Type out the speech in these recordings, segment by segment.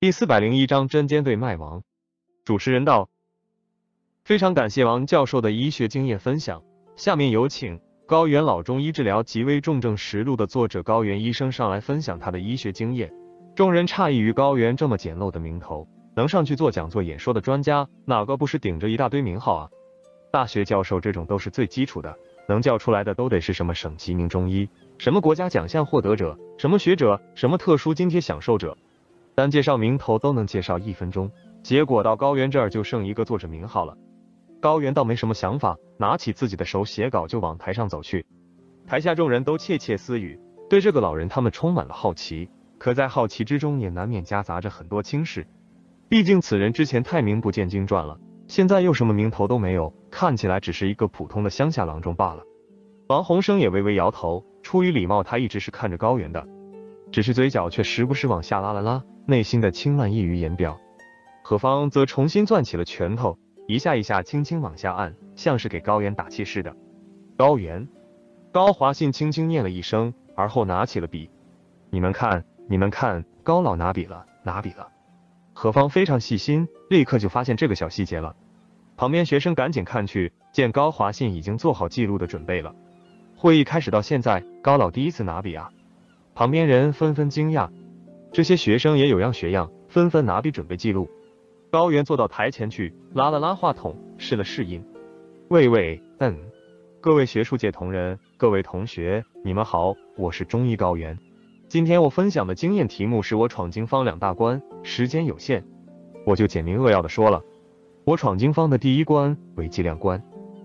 第四百零一章针尖对麦芒。主持人道：非常感谢王教授的医学经验分享，下面有请《高原老中医治疗极危重症实录》的作者高原医生上来分享他的医学经验。众人诧异于高原这么简陋的名头，能上去做讲座演说的专家，哪个不是顶着一大堆名号啊？大学教授这种都是最基础的，能叫出来的都得是什么省级名中医，什么国家奖项获得者，什么学者，什么特殊津贴享受者。单介绍名头都能介绍一分钟，结果到高原这儿就剩一个作者名号了。高原倒没什么想法，拿起自己的手写稿就往台上走去。台下众人都窃窃私语，对这个老人他们充满了好奇，可在好奇之中也难免夹杂着很多轻视。毕竟此人之前太名不见经传了，现在又什么名头都没有，看起来只是一个普通的乡下郎中罢了。王洪生也微微摇头，出于礼貌，他一直是看着高原的，只是嘴角却时不时往下拉了拉。内心的轻慢溢于言表，何方则重新攥起了拳头，一下一下轻轻往下按，像是给高原打气似的。高原，高华信轻轻念了一声，而后拿起了笔。你们看，你们看，高老拿笔了，拿笔了。何方非常细心，立刻就发现这个小细节了。旁边学生赶紧看去，见高华信已经做好记录的准备了。会议开始到现在，高老第一次拿笔啊！旁边人纷纷惊讶。这些学生也有样学样，纷纷拿笔准备记录。高原坐到台前去，拉了拉话筒，试了试音。喂喂，嗯，各位学术界同仁，各位同学，你们好，我是中医高原。今天我分享的经验题目是我闯经方两大关，时间有限，我就简明扼要的说了。我闯经方的第一关为计量关。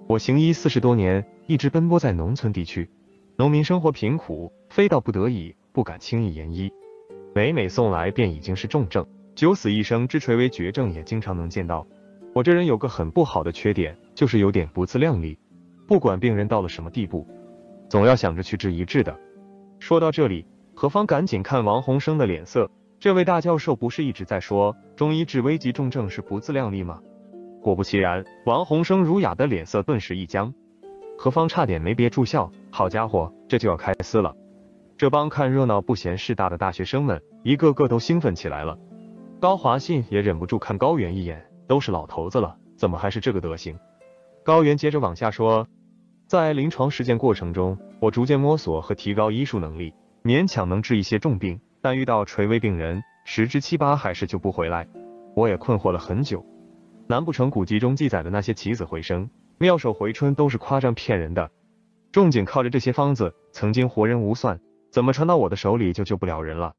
我行医四十多年，一直奔波在农村地区，农民生活贫苦，非到不得已，不敢轻易言医。每每送来便已经是重症，九死一生之垂危绝症也经常能见到。我这人有个很不好的缺点，就是有点不自量力。不管病人到了什么地步，总要想着去治一治的。说到这里，何方赶紧看王洪生的脸色。这位大教授不是一直在说中医治危急重症是不自量力吗？果不其然，王洪生儒雅的脸色顿时一僵。何方差点没憋住笑。好家伙，这就要开撕了。这帮看热闹不嫌事大的大学生们，一个个都兴奋起来了。高华信也忍不住看高原一眼，都是老头子了，怎么还是这个德行？高原接着往下说，在临床实践过程中，我逐渐摸索和提高医术能力，勉强能治一些重病，但遇到垂危病人，十之七八还是救不回来。我也困惑了很久，难不成古籍中记载的那些起死回生、妙手回春都是夸张骗人的？仲景靠着这些方子，曾经活人无算。怎么传到我的手里就救不了人了？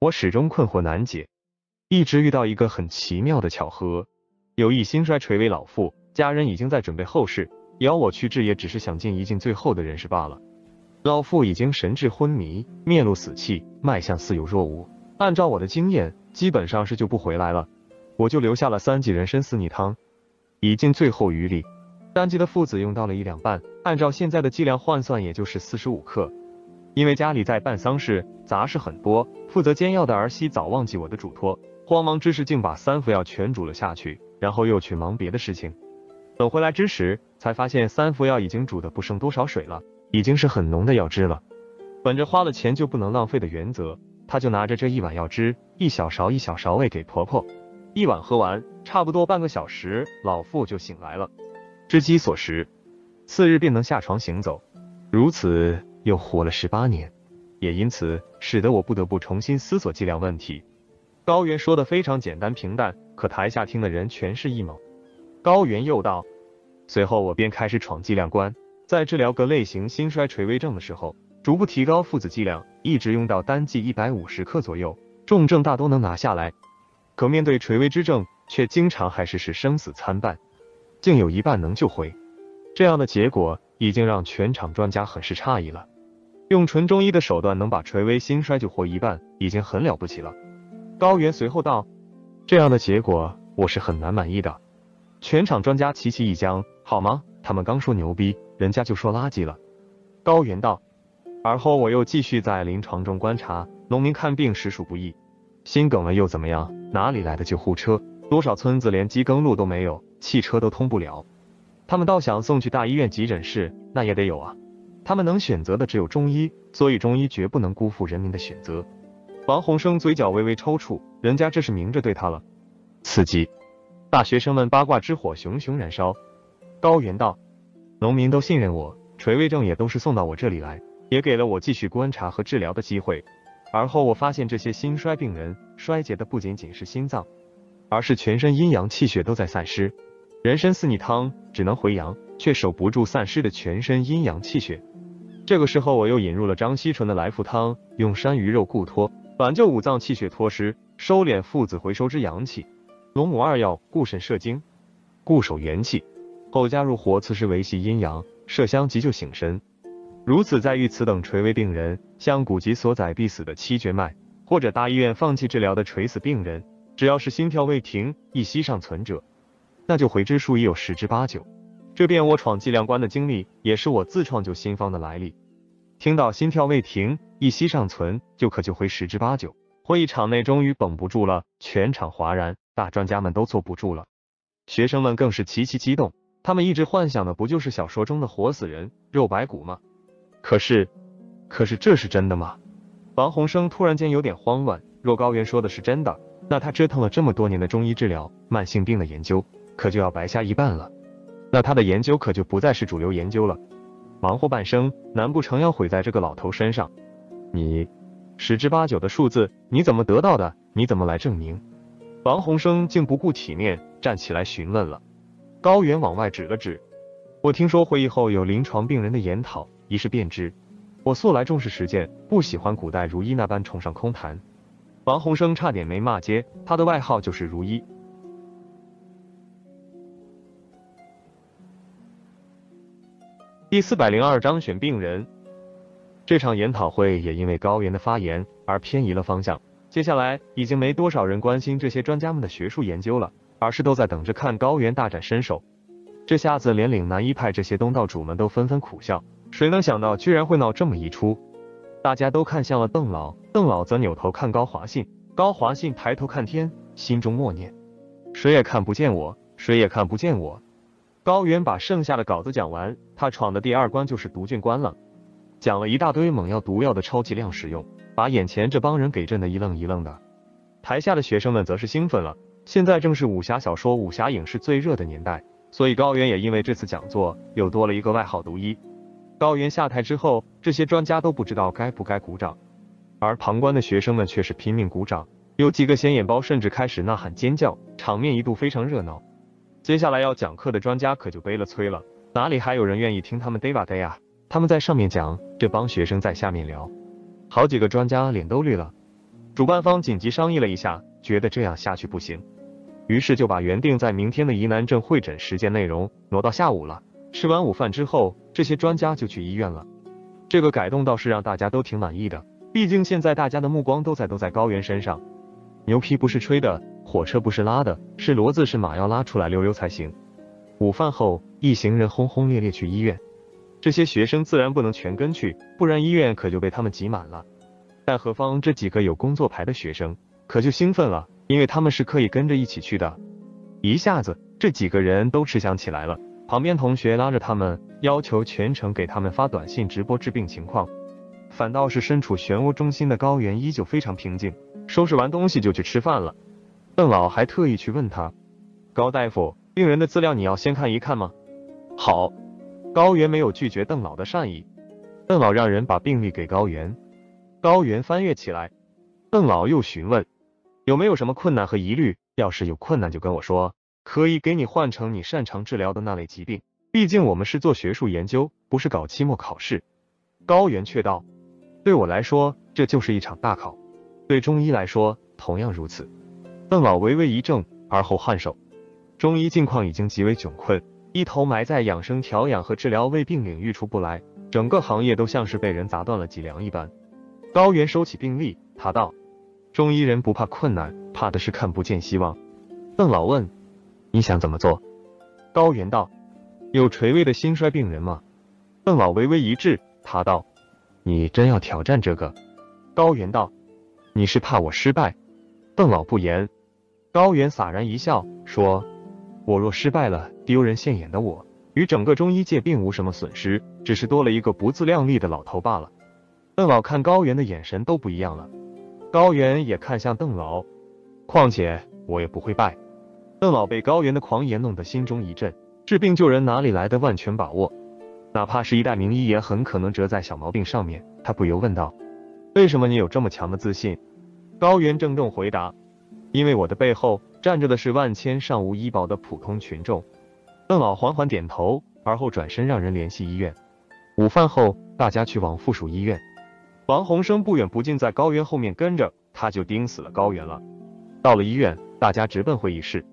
我始终困惑难解，一直遇到一个很奇妙的巧合。有一心衰垂危老妇，家人已经在准备后事，邀我去治，也只是想尽一尽最后的人事罢了。老妇已经神志昏迷，面露死气，脉象似有若无。按照我的经验，基本上是救不回来了。我就留下了三剂人参四逆汤，已尽最后余力。单剂的附子用到了一两半，按照现在的剂量换算，也就是四十五克。因为家里在办丧事，杂事很多，负责煎药的儿媳早忘记我的嘱托，慌忙之时竟把三副药全煮了下去，然后又去忙别的事情。等回来之时，才发现三副药已经煮的不剩多少水了，已经是很浓的药汁了。本着花了钱就不能浪费的原则，他就拿着这一碗药汁，一小勺一小勺喂给婆婆。一碗喝完，差不多半个小时，老妇就醒来了，知机所食，次日便能下床行走，如此。又活了十八年，也因此使得我不得不重新思索剂量问题。高原说的非常简单平淡，可台下听的人全是一懵。高原又道：“随后我便开始闯剂量关，在治疗各类型心衰垂危症的时候，逐步提高附子剂量，一直用到单剂一百五十克左右，重症大多能拿下来。可面对垂危之症，却经常还是是生死参半，竟有一半能救回。这样的结果已经让全场专家很是诧异了。”用纯中医的手段能把垂危心衰救活一半，已经很了不起了。高原随后道：“这样的结果我是很难满意的。”全场专家齐齐一僵，好吗？他们刚说牛逼，人家就说垃圾了。高原道：“而后我又继续在临床中观察，农民看病实属不易，心梗了又怎么样？哪里来的救护车？多少村子连机耕路都没有，汽车都通不了。他们倒想送去大医院急诊室，那也得有啊。”他们能选择的只有中医，所以中医绝不能辜负人民的选择。王洪生嘴角微微抽搐，人家这是明着对他了。刺激！大学生们八卦之火熊熊燃烧。高原道，农民都信任我，垂危症也都是送到我这里来，也给了我继续观察和治疗的机会。而后我发现这些心衰病人衰竭的不仅仅是心脏，而是全身阴阳气血都在散失。人参四逆汤只能回阳，却守不住散失的全身阴阳气血。这个时候我又引入了张锡纯的来复汤，用山萸肉固脱，挽救五脏气血脱失，收敛父子回收之阳气。龙母二药固肾摄精，固守元气。后加入活刺石维系阴阳，麝香急救醒神。如此，在遇此等垂危病人，像古籍所载必死的七绝脉，或者大医院放弃治疗的垂死病人，只要是心跳未停，一息尚存者，那就回之术已有十之八九。这便我闯计量关的经历，也是我自创就新方的来历。听到心跳未停，一息尚存，就可救回十之八九。会议场内终于绷不住了，全场哗然，大专家们都坐不住了，学生们更是齐齐激动。他们一直幻想的不就是小说中的活死人、肉白骨吗？可是，可是这是真的吗？王洪生突然间有点慌乱。若高原说的是真的，那他折腾了这么多年的中医治疗、慢性病的研究，可就要白瞎一半了。那他的研究可就不再是主流研究了。忙活半生，难不成要毁在这个老头身上？你十之八九的数字，你怎么得到的？你怎么来证明？王洪生竟不顾体面，站起来询问了。高原往外指了指，我听说会议后有临床病人的研讨，一试便知。我素来重视实践，不喜欢古代如一那般崇尚空谈。王洪生差点没骂街，他的外号就是如一。第四百零二章选病人。这场研讨会也因为高原的发言而偏移了方向。接下来已经没多少人关心这些专家们的学术研究了。而是都在等着看高原大展身手。这下子连岭南一派这些东道主们都纷纷苦笑，谁能想到居然会闹这么一出？大家都看向了邓老，邓老则扭头看高华信，高华信抬头看天，心中默念：谁也看不见我，谁也看不见我。高原把剩下的稿子讲完，他闯的第二关就是毒菌关了，讲了一大堆猛药毒药的超级量使用，把眼前这帮人给震得一愣一愣的。台下的学生们则是兴奋了。现在正是武侠小说、武侠影视最热的年代，所以高原也因为这次讲座又多了一个外号“毒医”。高原下台之后，这些专家都不知道该不该鼓掌，而旁观的学生们却是拼命鼓掌，有几个显眼包甚至开始呐喊尖叫，场面一度非常热闹。接下来要讲课的专家可就悲了催了，哪里还有人愿意听他们嘚吧嘚呀？他们在上面讲，这帮学生在下面聊，好几个专家脸都绿了。主办方紧急商议了一下，觉得这样下去不行。于是就把原定在明天的疑难症会诊时间内容挪到下午了。吃完午饭之后，这些专家就去医院了。这个改动倒是让大家都挺满意的，毕竟现在大家的目光都在都在高原身上。牛皮不是吹的，火车不是拉的，是骡子是马要拉出来溜溜才行。午饭后，一行人轰轰烈烈去医院。这些学生自然不能全跟去，不然医院可就被他们挤满了。但何方这几个有工作牌的学生可就兴奋了。因为他们是可以跟着一起去的，一下子这几个人都吃香起来了。旁边同学拉着他们，要求全程给他们发短信直播治病情况。反倒是身处漩涡中心的高原依旧非常平静，收拾完东西就去吃饭了。邓老还特意去问他：“高大夫，病人的资料你要先看一看吗？”好，高原没有拒绝邓老的善意。邓老让人把病历给高原，高原翻阅起来。邓老又询问。有没有什么困难和疑虑？要是有困难就跟我说，可以给你换成你擅长治疗的那类疾病。毕竟我们是做学术研究，不是搞期末考试。高原却道：“对我来说，这就是一场大考。对中医来说，同样如此。”邓老微微一怔，而后颔首。中医境况已经极为窘困，一头埋在养生调养和治疗胃病领域出不来，整个行业都像是被人砸断了脊梁一般。高原收起病历，他道。中医人不怕困难，怕的是看不见希望。邓老问：“你想怎么做？”高原道：“有垂危的心衰病人吗？”邓老微微一滞，他道：“你真要挑战这个？”高原道：“你是怕我失败？”邓老不言。高原洒然一笑，说：“我若失败了，丢人现眼的我，与整个中医界并无什么损失，只是多了一个不自量力的老头罢了。”邓老看高原的眼神都不一样了。高原也看向邓老，况且我也不会败。邓老被高原的狂言弄得心中一震，治病救人哪里来的万全把握？哪怕是一代名医，也很可能折在小毛病上面。他不由问道：“为什么你有这么强的自信？”高原郑重回答：“因为我的背后站着的是万千尚无医保的普通群众。”邓老缓缓点头，而后转身让人联系医院。午饭后，大家去往附属医院。王洪生不远不近在高原后面跟着，他就盯死了高原了。到了医院，大家直奔会议室。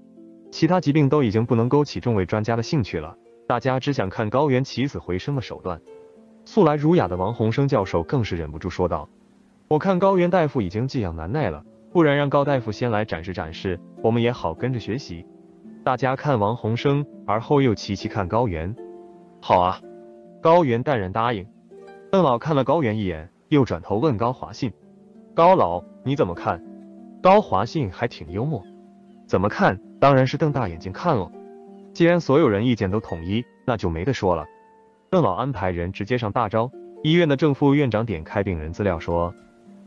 其他疾病都已经不能勾起众位专家的兴趣了。大家只想看高原起死回生的手段。素来儒雅的王洪生教授更是忍不住说道：“我看高原大夫已经寄养难耐了，不然让高大夫先来展示展示，我们也好跟着学习。”大家看王洪生，而后又齐齐看高原。好啊，高原淡然答应。邓老看了高原一眼，又转头问高华信：“高老，你怎么看？”高华信还挺幽默：“怎么看？当然是瞪大眼睛看了。”既然所有人意见都统一，那就没得说了。邓老安排人直接上大招。医院的正副院长点开病人资料说：“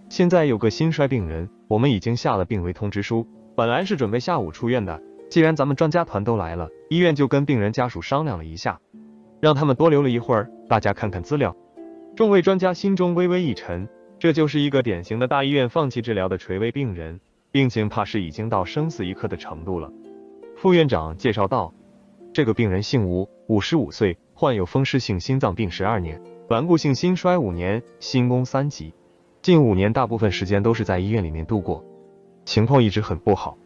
现在有个心衰病人，我们已经下了病危通知书，本来是准备下午出院的。既然咱们专家团都来了，医院就跟病人家属商量了一下，让他们多留了一会儿，大家看看资料。”众位专家心中微微一沉，这就是一个典型的大医院放弃治疗的垂危病人，病情怕是已经到生死一刻的程度了。副院长介绍道。这个病人姓吴，五十五岁，患有风湿性心脏病十二年，顽固性心衰五年，心功三级，近五年大部分时间都是在医院里面度过，情况一直很不好。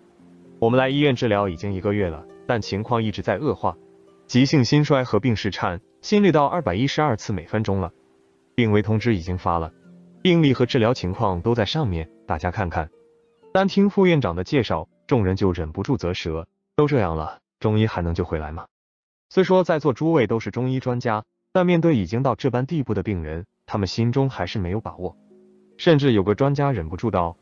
我们来医院治疗已经一个月了，但情况一直在恶化，急性心衰合并室颤，心率到二百一十二次每分钟了。病危通知已经发了，病历和治疗情况都在上面，大家看看。单听副院长的介绍，众人就忍不住啧舌，都这样了。中医还能救回来吗？虽说在座诸位都是中医专家，但面对已经到这般地步的病人，他们心中还是没有把握。甚至有个专家忍不住道：“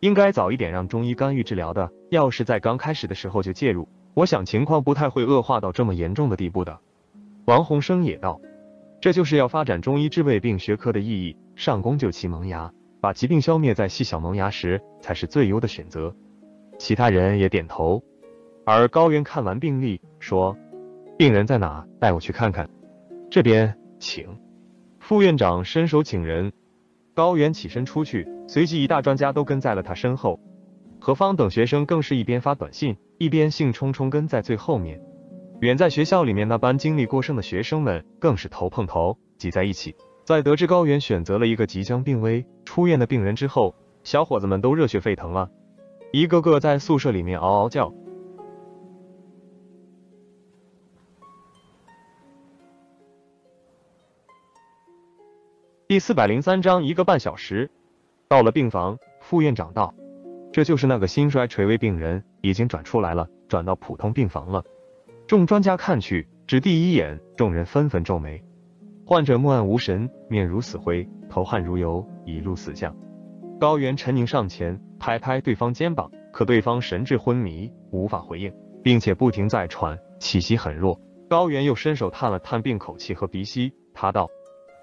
应该早一点让中医干预治疗的，要是在刚开始的时候就介入，我想情况不太会恶化到这么严重的地步的。”王洪生也道：“这就是要发展中医治胃病学科的意义，上攻就其萌芽，把疾病消灭在细小萌芽时，才是最优的选择。”其他人也点头。而高原看完病历，说：“病人在哪？带我去看看。”这边请。副院长伸手请人。高原起身出去，随即一大专家都跟在了他身后。何方等学生更是一边发短信，一边兴冲冲跟在最后面。远在学校里面那班精力过剩的学生们，更是头碰头挤在一起。在得知高原选择了一个即将病危出院的病人之后，小伙子们都热血沸腾了，一个个在宿舍里面嗷嗷叫。第四百零三章，一个半小时，到了病房，副院长道：“这就是那个心衰垂危病人，已经转出来了，转到普通病房了。”众专家看去，只第一眼，众人纷纷皱眉。患者目暗无神，面如死灰，头汗如油，已入死相。高原沉凝上前，拍拍对方肩膀，可对方神志昏迷，无法回应，并且不停在喘，气息很弱。高原又伸手探了探病口气和鼻息，他道。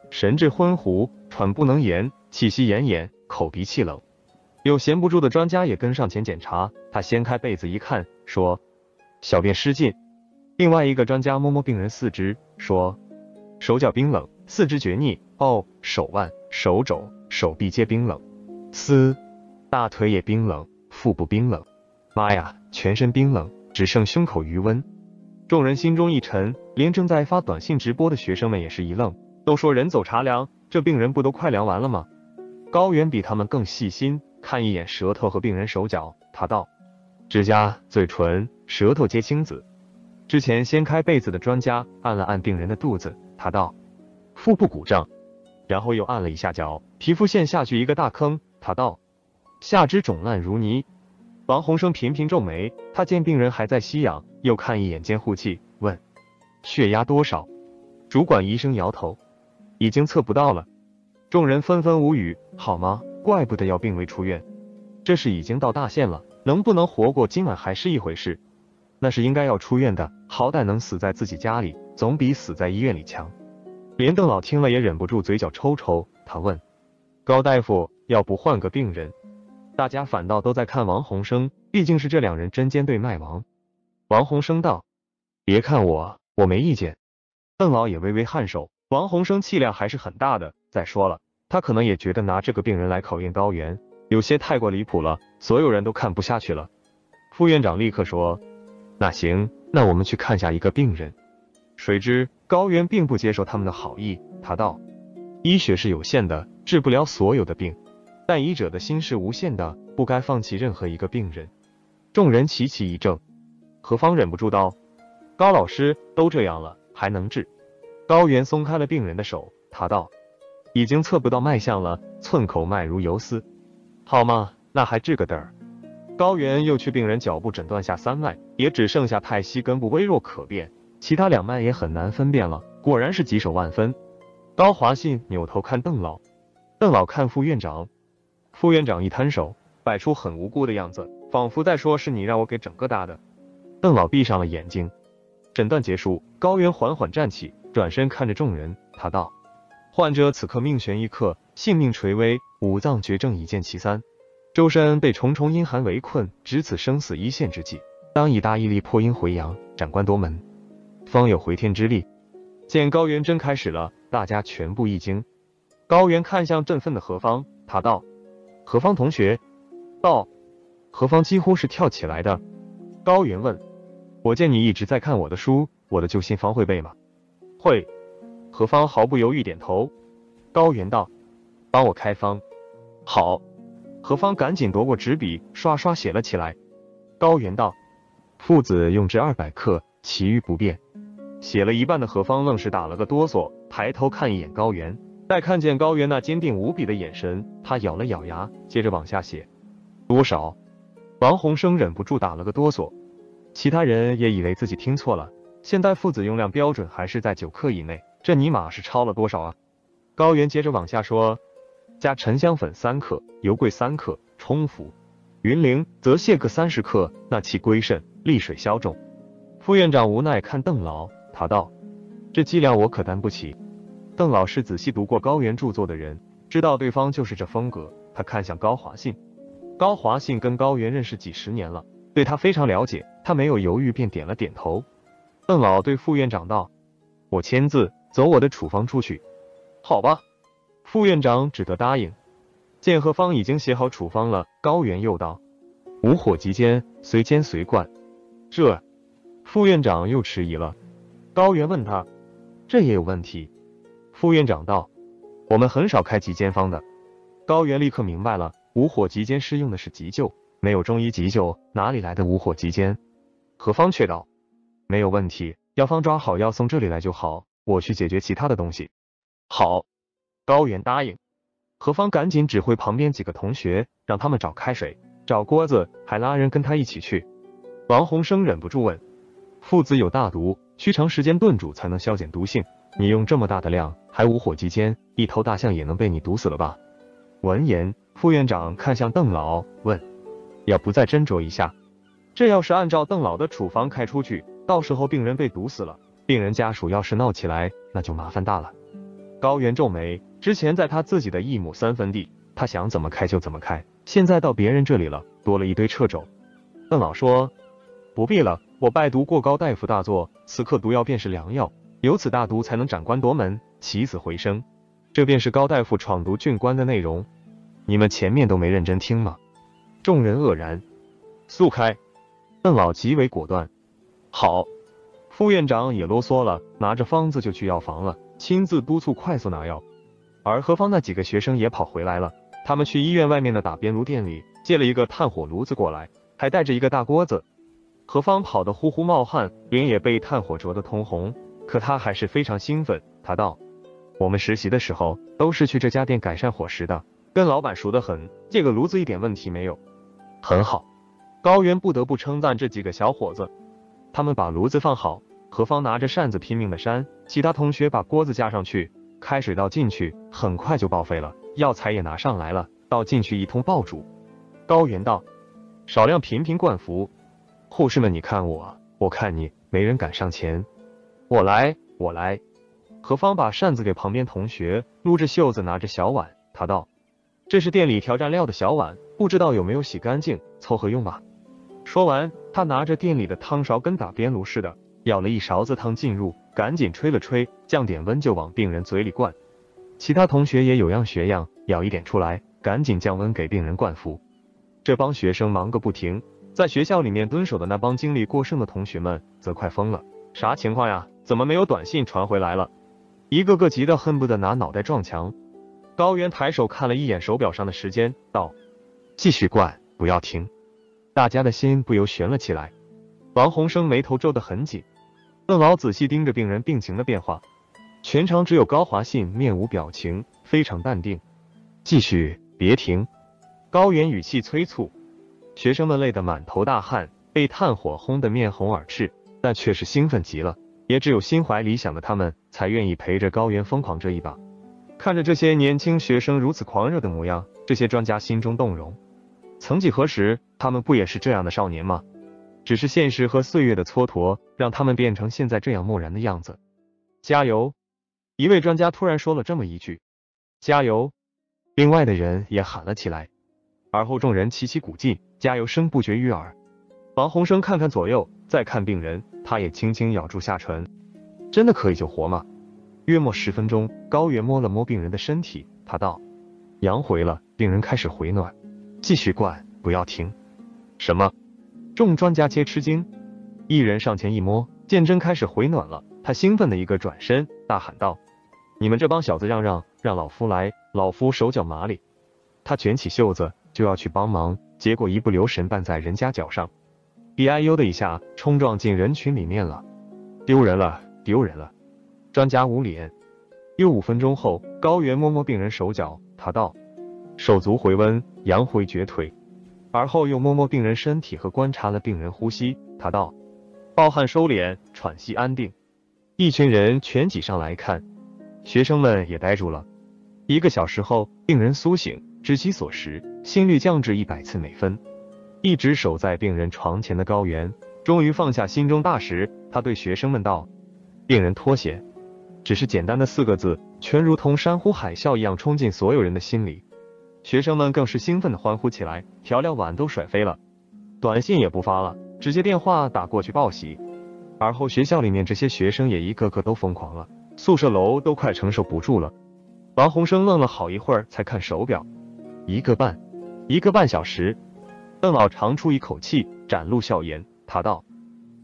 神志昏糊，喘不能言，气息奄奄，口鼻气冷。有闲不住的专家也跟上前检查，他掀开被子一看，说：“小便失禁。”另外一个专家摸摸病人四肢，说：“手脚冰冷，四肢厥逆。哦，手腕、手肘、手臂皆冰冷，嘶，大腿也冰冷，腹部冰冷。妈呀，全身冰冷，只剩胸口余温。”众人心中一沉，连正在发短信直播的学生们也是一愣。都说人走茶凉，这病人不都快凉完了吗？高原比他们更细心，看一眼舌头和病人手脚，他道：指甲、嘴唇、舌头皆青紫。之前掀开被子的专家按了按病人的肚子，他道：腹部鼓胀，然后又按了一下脚，皮肤陷下去一个大坑，他道：下肢肿烂如泥。王洪生频频皱眉，他见病人还在吸氧，又看一眼监护器，问：血压多少？主管医生摇头。已经测不到了，众人纷纷无语。好吗？怪不得要病危出院，这是已经到大限了，能不能活过今晚还是一回事。那是应该要出院的，好歹能死在自己家里，总比死在医院里强。连邓老听了也忍不住嘴角抽抽，他问高大夫：“要不换个病人？”大家反倒都在看王洪生，毕竟是这两人针尖对麦芒。王洪生道：“别看我，我没意见。”邓老也微微颔首。王洪生气量还是很大的。再说了，他可能也觉得拿这个病人来考验高原，有些太过离谱了，所有人都看不下去了。副院长立刻说：“那行，那我们去看下一个病人。”谁知高原并不接受他们的好意，他道：“医学是有限的，治不了所有的病，但医者的心是无限的，不该放弃任何一个病人。”众人齐齐一怔。何方忍不住道：“高老师都这样了，还能治？”高原松开了病人的手，他道：“已经测不到脉象了，寸口脉如游丝，好吗？那还治个嘚儿？”高原又去病人脚部诊断下三脉，也只剩下太溪根部微弱可辨，其他两脉也很难分辨了。果然是棘手万分。高华信扭头看邓老，邓老看副院长，副院长一摊手，摆出很无辜的样子，仿佛在说：“是你让我给整个大的。”邓老闭上了眼睛。诊断结束，高原缓缓站起。转身看着众人，他道：“患者此刻命悬一刻，性命垂危，五脏绝症已见其三，周身被重重阴寒围困，值此生死一线之际，当以大毅力破阴回阳，斩关夺门，方有回天之力。”见高原真开始了，大家全部一惊。高原看向振奋的何方，他道：“何方同学？”道：“何方几乎是跳起来的。”高原问：“我见你一直在看我的书，我的救心方会背吗？”会，何方毫不犹豫点头。高原道：“帮我开方。”好。何方赶紧夺过纸笔，刷刷写了起来。高原道：“父子用之二百克，其余不变。”写了一半的何方愣是打了个哆嗦，抬头看一眼高原。待看见高原那坚定无比的眼神，他咬了咬牙，接着往下写。多少？王洪生忍不住打了个哆嗦。其他人也以为自己听错了。现代父子用量标准还是在九克以内，这尼玛是超了多少啊？高原接着往下说，加沉香粉三克，油桂三克，冲服。云苓则泻各三十克，纳气归肾，利水消肿。副院长无奈看邓老，他道：“这剂量我可担不起。”邓老是仔细读过高原著作的人，知道对方就是这风格。他看向高华信，高华信跟高原认识几十年了，对他非常了解，他没有犹豫便点了点头。邓老对副院长道：“我签字，走我的处方出去。”好吧，副院长只得答应。见何方已经写好处方了，高原又道：“无火急煎，随煎随灌。”这，副院长又迟疑了。高原问他：“这也有问题？”副院长道：“我们很少开急煎方的。”高原立刻明白了，无火急煎适用的是急救，没有中医急救，哪里来的无火急煎？何方却道。没有问题，药方抓好药送这里来就好，我去解决其他的东西。好，高原答应。何方赶紧指挥旁边几个同学，让他们找开水，找锅子，还拉人跟他一起去。王洪生忍不住问：附子有大毒，需长时间炖煮才能消减毒性，你用这么大的量，还无火急煎，一头大象也能被你毒死了吧？闻言，副院长看向邓老，问：要不再斟酌一下？这要是按照邓老的处方开出去。到时候病人被毒死了，病人家属要是闹起来，那就麻烦大了。高原皱眉，之前在他自己的一亩三分地，他想怎么开就怎么开，现在到别人这里了，多了一堆掣肘。邓老说：“不必了，我拜读过高大夫大作，此刻毒药便是良药，有此大毒才能斩关夺门，起死回生。这便是高大夫闯毒郡关的内容。你们前面都没认真听吗？”众人愕然。速开！邓老极为果断。好，副院长也啰嗦了，拿着方子就去药房了，亲自督促快速拿药。而何方那几个学生也跑回来了，他们去医院外面的打边炉店里借了一个炭火炉子过来，还带着一个大锅子。何方跑得呼呼冒汗，脸也被炭火灼得通红，可他还是非常兴奋。他道：“我们实习的时候都是去这家店改善伙食的，跟老板熟得很，借个炉子一点问题没有，很好。”高原不得不称赞这几个小伙子。他们把炉子放好，何方拿着扇子拼命的扇，其他同学把锅子架上去，开水倒进去，很快就报废了。药材也拿上来了，倒进去一通爆煮。高原道：“少量瓶瓶灌服。”护士们，你看我，我看你，没人敢上前。我来，我来。何方把扇子给旁边同学，撸着袖子拿着小碗，他道：“这是店里调蘸料的小碗，不知道有没有洗干净，凑合用吧。说完，他拿着店里的汤勺，跟打边炉似的，舀了一勺子汤进入，赶紧吹了吹，降点温就往病人嘴里灌。其他同学也有样学样，舀一点出来，赶紧降温给病人灌服。这帮学生忙个不停，在学校里面蹲守的那帮精力过剩的同学们则快疯了。啥情况呀？怎么没有短信传回来了？一个个急得恨不得拿脑袋撞墙。高原抬手看了一眼手表上的时间，道：“继续灌，不要停。”大家的心不由悬了起来。王洪生眉头皱得很紧，邓老仔细盯着病人病情的变化。全场只有高华信面无表情，非常淡定。继续，别停。高原语气催促。学生们累得满头大汗，被炭火烘得面红耳赤，但却是兴奋极了。也只有心怀理想的他们，才愿意陪着高原疯狂这一把。看着这些年轻学生如此狂热的模样，这些专家心中动容。曾几何时，他们不也是这样的少年吗？只是现实和岁月的蹉跎，让他们变成现在这样漠然的样子。加油！一位专家突然说了这么一句：“加油！”另外的人也喊了起来，而后众人齐齐鼓劲，加油声不绝于耳。王洪生看看左右，再看病人，他也轻轻咬住下唇。真的可以救活吗？约莫十分钟，高原摸了摸病人的身体，他道：“阳回了。”病人开始回暖，继续灌，不要停。什么？众专家皆吃惊。一人上前一摸，见真开始回暖了，他兴奋的一个转身，大喊道：“你们这帮小子，让让，让老夫来！老夫手脚麻利。”他卷起袖子就要去帮忙，结果一不留神绊在人家脚上。比哎呦的一下，冲撞进人群里面了，丢人了，丢人了！专家捂脸。又五分钟后，高原摸摸病人手脚，他道：“手足回温，阳回绝腿。”而后又摸摸病人身体和观察了病人呼吸，他道：“暴汗收敛，喘息安定。”一群人全挤上来看，学生们也呆住了。一个小时后，病人苏醒，知其所食，心率降至一百次每分。一直守在病人床前的高原，终于放下心中大石。他对学生们道：“病人脱险。”只是简单的四个字，全如同山呼海啸一样冲进所有人的心里。学生们更是兴奋的欢呼起来，调料碗都甩飞了，短信也不发了，直接电话打过去报喜。而后学校里面这些学生也一个个都疯狂了，宿舍楼都快承受不住了。王洪生愣了好一会儿，才看手表，一个半，一个半小时。邓老长出一口气，展露笑颜。他道：“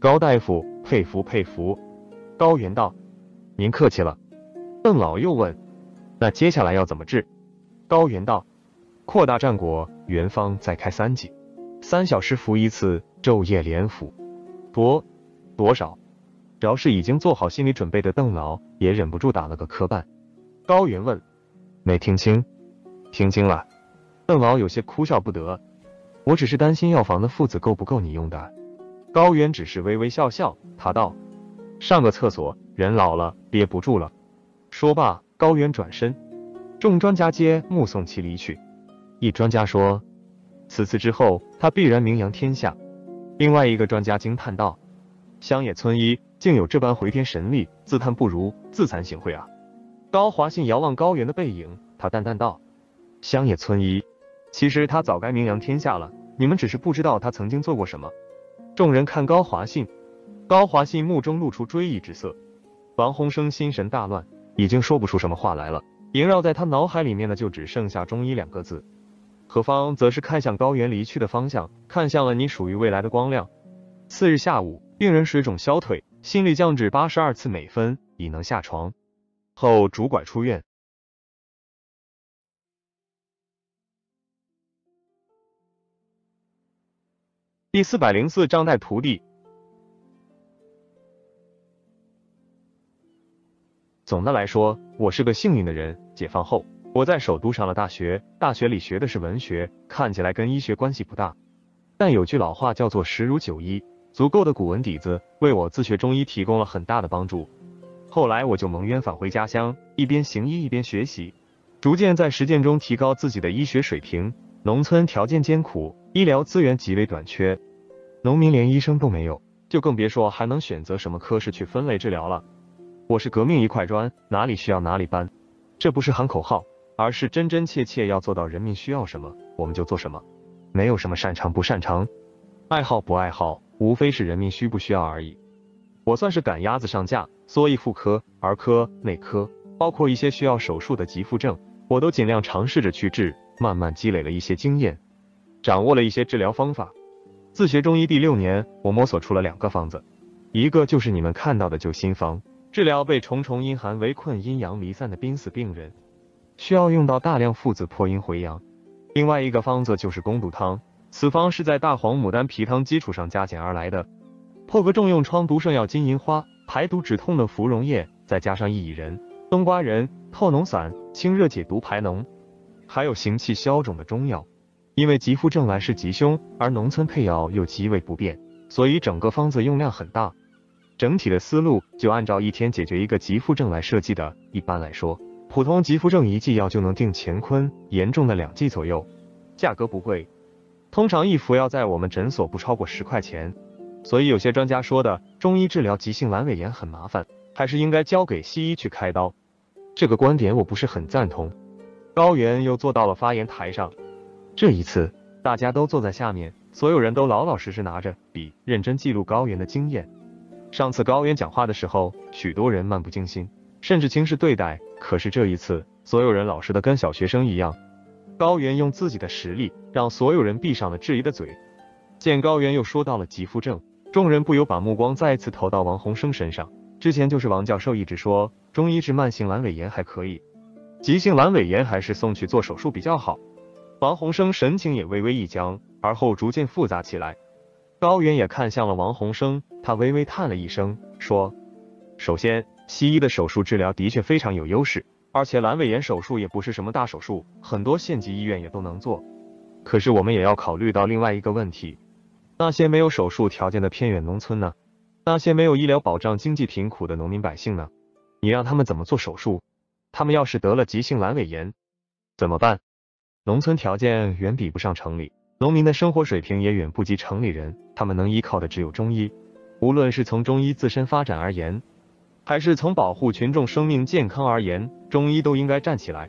高大夫，佩服佩服。”高原道：“您客气了。”邓老又问：“那接下来要怎么治？”高原道：“扩大战果，元方再开三剂，三小时服一次，昼夜连服。”多多少？只要是已经做好心理准备的邓老也忍不住打了个磕绊。高原问：“没听清？”听清了。邓老有些哭笑不得。我只是担心药房的附子够不够你用的。高原只是微微笑笑，他道：“上个厕所，人老了憋不住了。”说罢，高原转身，众专家皆目送其离去。一专家说：“此次之后，他必然名扬天下。”另外一个专家惊叹道：“乡野村医竟有这般回天神力，自叹不如，自惭形秽啊！”高华信遥望高原的背影，他淡淡道：“乡野村医。”其实他早该名扬天下了，你们只是不知道他曾经做过什么。众人看高华信，高华信目中露出追忆之色。王洪生心神大乱，已经说不出什么话来了。萦绕在他脑海里面的就只剩下中医两个字。何方则是看向高原离去的方向，看向了你属于未来的光亮。次日下午，病人水肿消退，心率降至八十二次每分，已能下床。后拄拐出院。第四百零四章带徒弟。总的来说，我是个幸运的人。解放后，我在首都上了大学，大学里学的是文学，看起来跟医学关系不大。但有句老话叫做“十如九医”，足够的古文底子为我自学中医提供了很大的帮助。后来我就蒙冤返回家乡，一边行医一边学习，逐渐在实践中提高自己的医学水平。农村条件艰苦，医疗资源极为短缺，农民连医生都没有，就更别说还能选择什么科室去分类治疗了。我是革命一块砖，哪里需要哪里搬，这不是喊口号，而是真真切切要做到人民需要什么我们就做什么，没有什么擅长不擅长，爱好不爱好，无非是人民需不需要而已。我算是赶鸭子上架，所以妇科、儿科、内科，包括一些需要手术的急腹症，我都尽量尝试着去治，慢慢积累了一些经验，掌握了一些治疗方法。自学中医第六年，我摸索出了两个方子，一个就是你们看到的救心方，治疗被重重阴寒围困、阴阳离散的濒死病人，需要用到大量附子破阴回阳；另外一个方子就是攻毒汤，此方是在大黄牡丹皮汤基础上加减而来的。破格重用疮毒圣药金银花、排毒止痛的芙蓉叶，再加上薏苡仁、冬瓜仁、透脓散，清热解毒排脓，还有行气消肿的中药。因为急腹症来势极凶，而农村配药又极为不便，所以整个方子用量很大。整体的思路就按照一天解决一个急腹症来设计的。一般来说，普通急腹症一剂药就能定乾坤，严重的两剂左右，价格不贵，通常一服药在我们诊所不超过十块钱。所以有些专家说的中医治疗急性阑尾炎很麻烦，还是应该交给西医去开刀。这个观点我不是很赞同。高原又坐到了发言台上，这一次大家都坐在下面，所有人都老老实实拿着笔认真记录高原的经验。上次高原讲话的时候，许多人漫不经心，甚至轻视对待。可是这一次，所有人老实的跟小学生一样。高原用自己的实力，让所有人闭上了质疑的嘴。见高原又说到了急腹症。众人不由把目光再次投到王洪生身上。之前就是王教授一直说，中医治慢性阑尾炎还可以，急性阑尾炎还是送去做手术比较好。王洪生神情也微微一僵，而后逐渐复杂起来。高原也看向了王洪生，他微微叹了一声，说：“首先，西医的手术治疗的确非常有优势，而且阑尾炎手术也不是什么大手术，很多县级医院也都能做。可是我们也要考虑到另外一个问题。”那些没有手术条件的偏远农村呢？那些没有医疗保障、经济贫苦的农民百姓呢？你让他们怎么做手术？他们要是得了急性阑尾炎怎么办？农村条件远比不上城里，农民的生活水平也远不及城里人，他们能依靠的只有中医。无论是从中医自身发展而言，还是从保护群众生命健康而言，中医都应该站起来。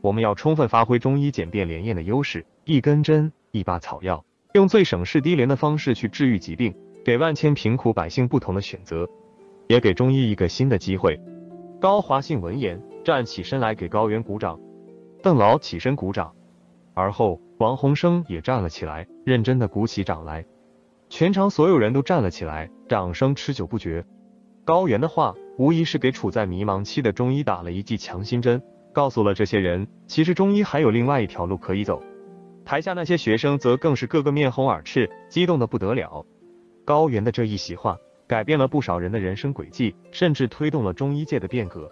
我们要充分发挥中医简便连验的优势，一根针，一把草药。用最省事低廉的方式去治愈疾病，给万千贫苦百姓不同的选择，也给中医一个新的机会。高华信闻言站起身来给高原鼓掌，邓老起身鼓掌，而后王洪生也站了起来，认真的鼓起掌来。全场所有人都站了起来，掌声持久不绝。高原的话无疑是给处在迷茫期的中医打了一剂强心针，告诉了这些人，其实中医还有另外一条路可以走。台下那些学生则更是个个面红耳赤，激动的不得了。高原的这一席话，改变了不少人的人生轨迹，甚至推动了中医界的变革。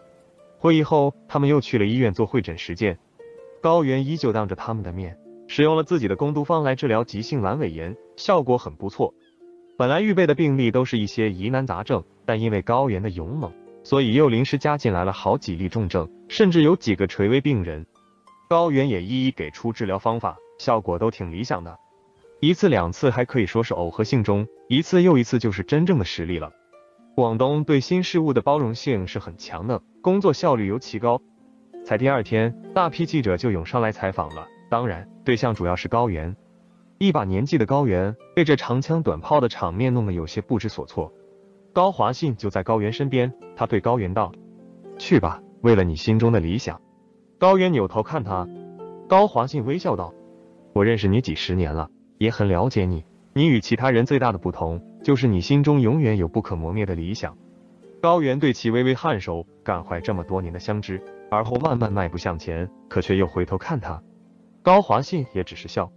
会议后，他们又去了医院做会诊实践。高原依旧当着他们的面，使用了自己的攻毒方来治疗急性阑尾炎，效果很不错。本来预备的病例都是一些疑难杂症，但因为高原的勇猛，所以又临时加进来了好几例重症，甚至有几个垂危病人。高原也一一给出治疗方法。效果都挺理想的，一次两次还可以说是耦合性中，一次又一次就是真正的实力了。广东对新事物的包容性是很强的，工作效率尤其高。才第二天，大批记者就涌上来采访了，当然对象主要是高原。一把年纪的高原被这长枪短炮的场面弄得有些不知所措。高华信就在高原身边，他对高原道：“去吧，为了你心中的理想。”高原扭头看他，高华信微笑道。我认识你几十年了，也很了解你。你与其他人最大的不同，就是你心中永远有不可磨灭的理想。高原对其微微颔首，感怀这么多年的相知，而后慢慢迈步向前，可却又回头看他。高华信也只是笑。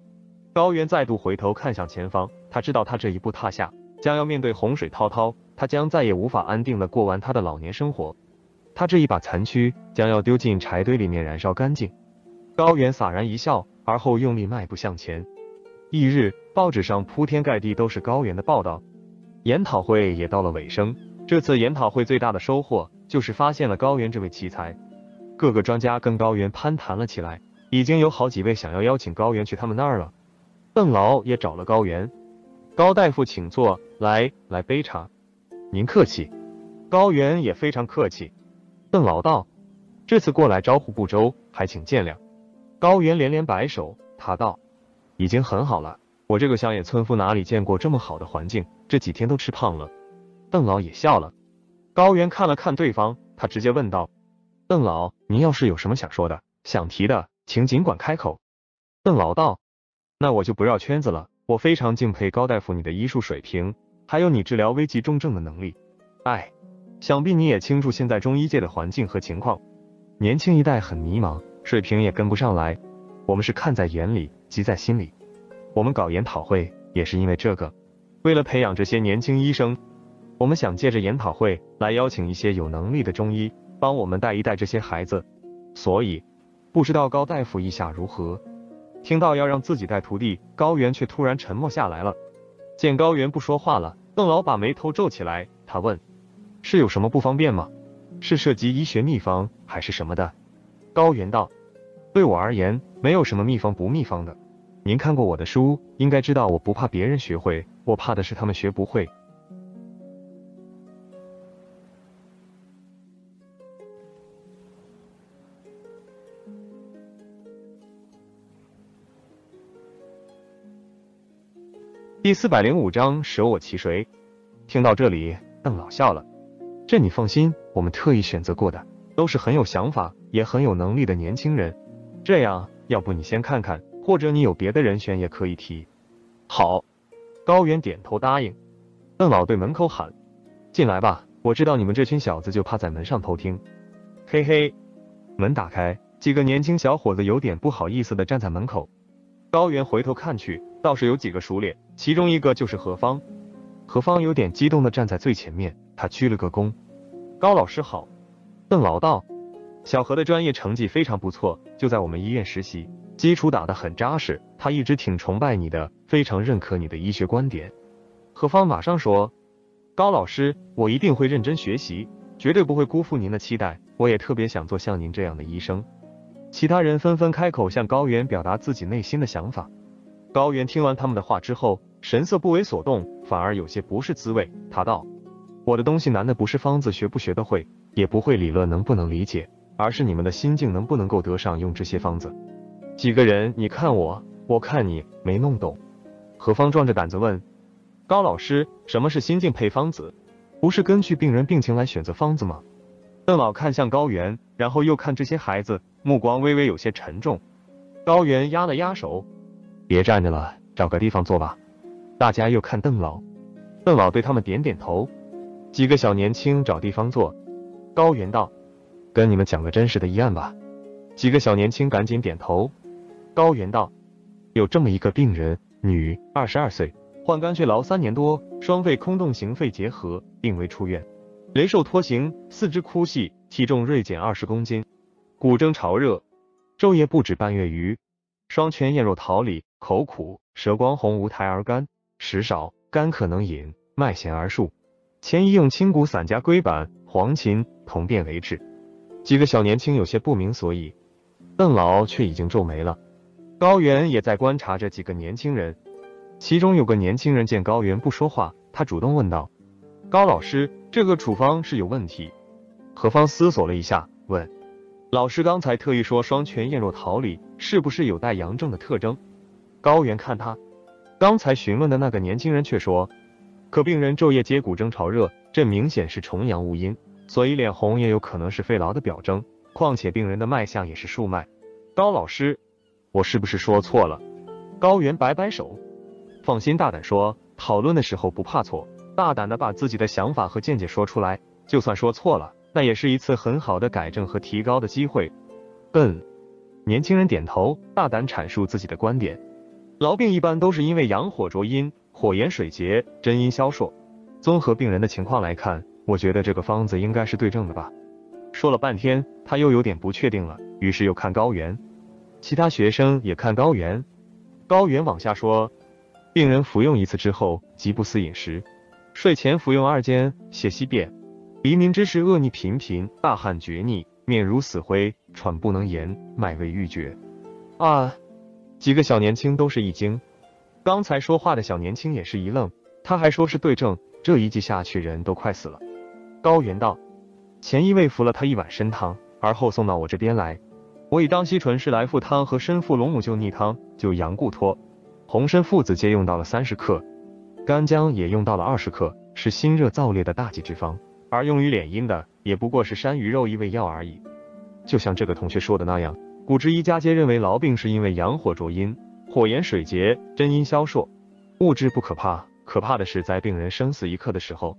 高原再度回头看向前方，他知道他这一步踏下，将要面对洪水滔滔，他将再也无法安定的过完他的老年生活。他这一把残躯将要丢进柴堆里面燃烧干净。高原洒然一笑。而后用力迈步向前。翌日，报纸上铺天盖地都是高原的报道。研讨会也到了尾声。这次研讨会最大的收获就是发现了高原这位奇才。各个专家跟高原攀谈了起来，已经有好几位想要邀请高原去他们那儿了。邓老也找了高原。高大夫，请坐。来，来杯茶。您客气。高原也非常客气。邓老道。这次过来招呼不周，还请见谅。高原连连摆手，他道：“已经很好了，我这个乡野村夫哪里见过这么好的环境？这几天都吃胖了。”邓老也笑了。高原看了看对方，他直接问道：“邓老，您要是有什么想说的、想提的，请尽管开口。”邓老道：“那我就不绕圈子了。我非常敬佩高大夫你的医术水平，还有你治疗危急重症的能力。哎，想必你也清楚现在中医界的环境和情况，年轻一代很迷茫。”水平也跟不上来，我们是看在眼里，急在心里。我们搞研讨会也是因为这个，为了培养这些年轻医生，我们想借着研讨会来邀请一些有能力的中医，帮我们带一带这些孩子。所以，不知道高大夫意下如何？听到要让自己带徒弟，高原却突然沉默下来了。见高原不说话了，邓老把眉头皱起来，他问：是有什么不方便吗？是涉及医学秘方还是什么的？高原道：“对我而言，没有什么秘方不秘方的。您看过我的书，应该知道我不怕别人学会，我怕的是他们学不会。”第四百零五章舍我其谁。听到这里，邓老笑了：“这你放心，我们特意选择过的。”都是很有想法也很有能力的年轻人，这样，要不你先看看，或者你有别的人选也可以提。好，高原点头答应。邓老对门口喊：“进来吧，我知道你们这群小子就趴在门上偷听。”嘿嘿，门打开，几个年轻小伙子有点不好意思的站在门口。高原回头看去，倒是有几个熟脸，其中一个就是何方。何方有点激动的站在最前面，他鞠了个躬：“高老师好。”邓老道，小何的专业成绩非常不错，就在我们医院实习，基础打得很扎实。他一直挺崇拜你的，非常认可你的医学观点。何方马上说，高老师，我一定会认真学习，绝对不会辜负您的期待。我也特别想做像您这样的医生。其他人纷纷开口向高原表达自己内心的想法。高原听完他们的话之后，神色不为所动，反而有些不是滋味。他道，我的东西难的不是方子学不学得会。也不会理论能不能理解，而是你们的心境能不能够得上用这些方子。几个人，你看我，我看你，没弄懂。何方壮着胆子问高老师：“什么是心境配方子？不是根据病人病情来选择方子吗？”邓老看向高原，然后又看这些孩子，目光微微有些沉重。高原压了压手：“别站着了，找个地方坐吧。”大家又看邓老，邓老对他们点点头。几个小年轻找地方坐。高原道：“跟你们讲个真实的医案吧。”几个小年轻赶紧点头。高原道：“有这么一个病人，女，二十二岁，患肝血痨三年多，双肺空洞型肺结核，病危出院。雷瘦脱形，四肢枯细，体重锐减二十公斤，骨蒸潮热，昼夜不止半月余。双全咽入桃李，口苦，舌光红，无苔而干，食少，肝可能饮，脉弦而数。前医用清谷散加龟板。”黄芩同便为治。几个小年轻有些不明所以，邓老却已经皱眉了。高原也在观察着几个年轻人，其中有个年轻人见高原不说话，他主动问道：“高老师，这个处方是有问题？”何方思索了一下，问：“老师刚才特意说双全咽若桃李，是不是有带阳症的特征？”高原看他，刚才询问的那个年轻人却说：“可病人昼夜皆骨蒸潮热。”这明显是重阳无阴，所以脸红也有可能是肺痨的表征。况且病人的脉象也是数脉。高老师，我是不是说错了？高原摆摆手，放心大胆说，讨论的时候不怕错，大胆的把自己的想法和见解说出来，就算说错了，那也是一次很好的改正和提高的机会。嗯，年轻人点头，大胆阐述自己的观点。痨病一般都是因为阳火灼阴，火炎水结，真阴消烁。综合病人的情况来看，我觉得这个方子应该是对症的吧。说了半天，他又有点不确定了，于是又看高原，其他学生也看高原。高原往下说，病人服用一次之后即不思饮食，睡前服用二煎泻稀便，黎明之时恶逆频频，大汗厥逆，面如死灰，喘不能言，脉未欲绝。啊！几个小年轻都是一惊，刚才说话的小年轻也是一愣，他还说是对症。这一剂下去，人都快死了。高原道，前一位服了他一碗参汤，而后送到我这边来。我以当西纯是来复汤和参附龙母救逆汤，就杨固脱、红参附子皆用到了三十克，干姜也用到了二十克，是心热燥烈的大剂之方。而用于脸阴的，也不过是山萸肉一味药而已。就像这个同学说的那样，古之医家皆认为痨病是因为阳火灼阴，火炎水结，真阴消烁。物质不可怕，可怕的是在病人生死一刻的时候，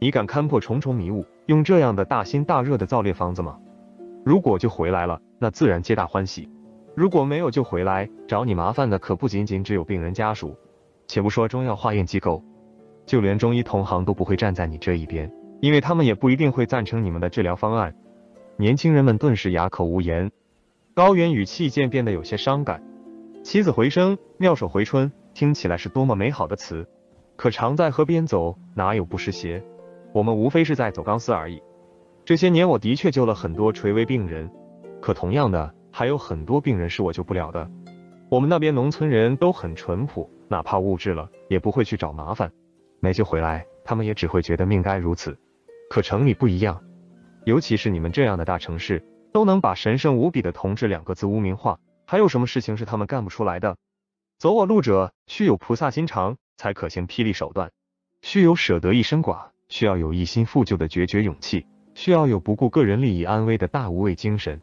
你敢勘破重重迷雾，用这样的大心大热的造烈方子吗？如果救回来了，那自然皆大欢喜；如果没有救回来，找你麻烦的可不仅仅只有病人家属。且不说中药化验机构，就连中医同行都不会站在你这一边，因为他们也不一定会赞成你们的治疗方案。年轻人们顿时哑口无言。高原语气渐变得有些伤感。妻子回生，妙手回春，听起来是多么美好的词。可常在河边走，哪有不湿鞋？我们无非是在走钢丝而已。这些年我的确救了很多垂危病人，可同样的，还有很多病人是我救不了的。我们那边农村人都很淳朴，哪怕物质了，也不会去找麻烦。没救回来，他们也只会觉得命该如此。可城里不一样，尤其是你们这样的大城市，都能把神圣无比的同志两个字污名化，还有什么事情是他们干不出来的？走我路者，须有菩萨心肠，才可行霹雳手段；须有舍得一身剐，需要有一心复救的决绝勇气。需要有不顾个人利益安危的大无畏精神，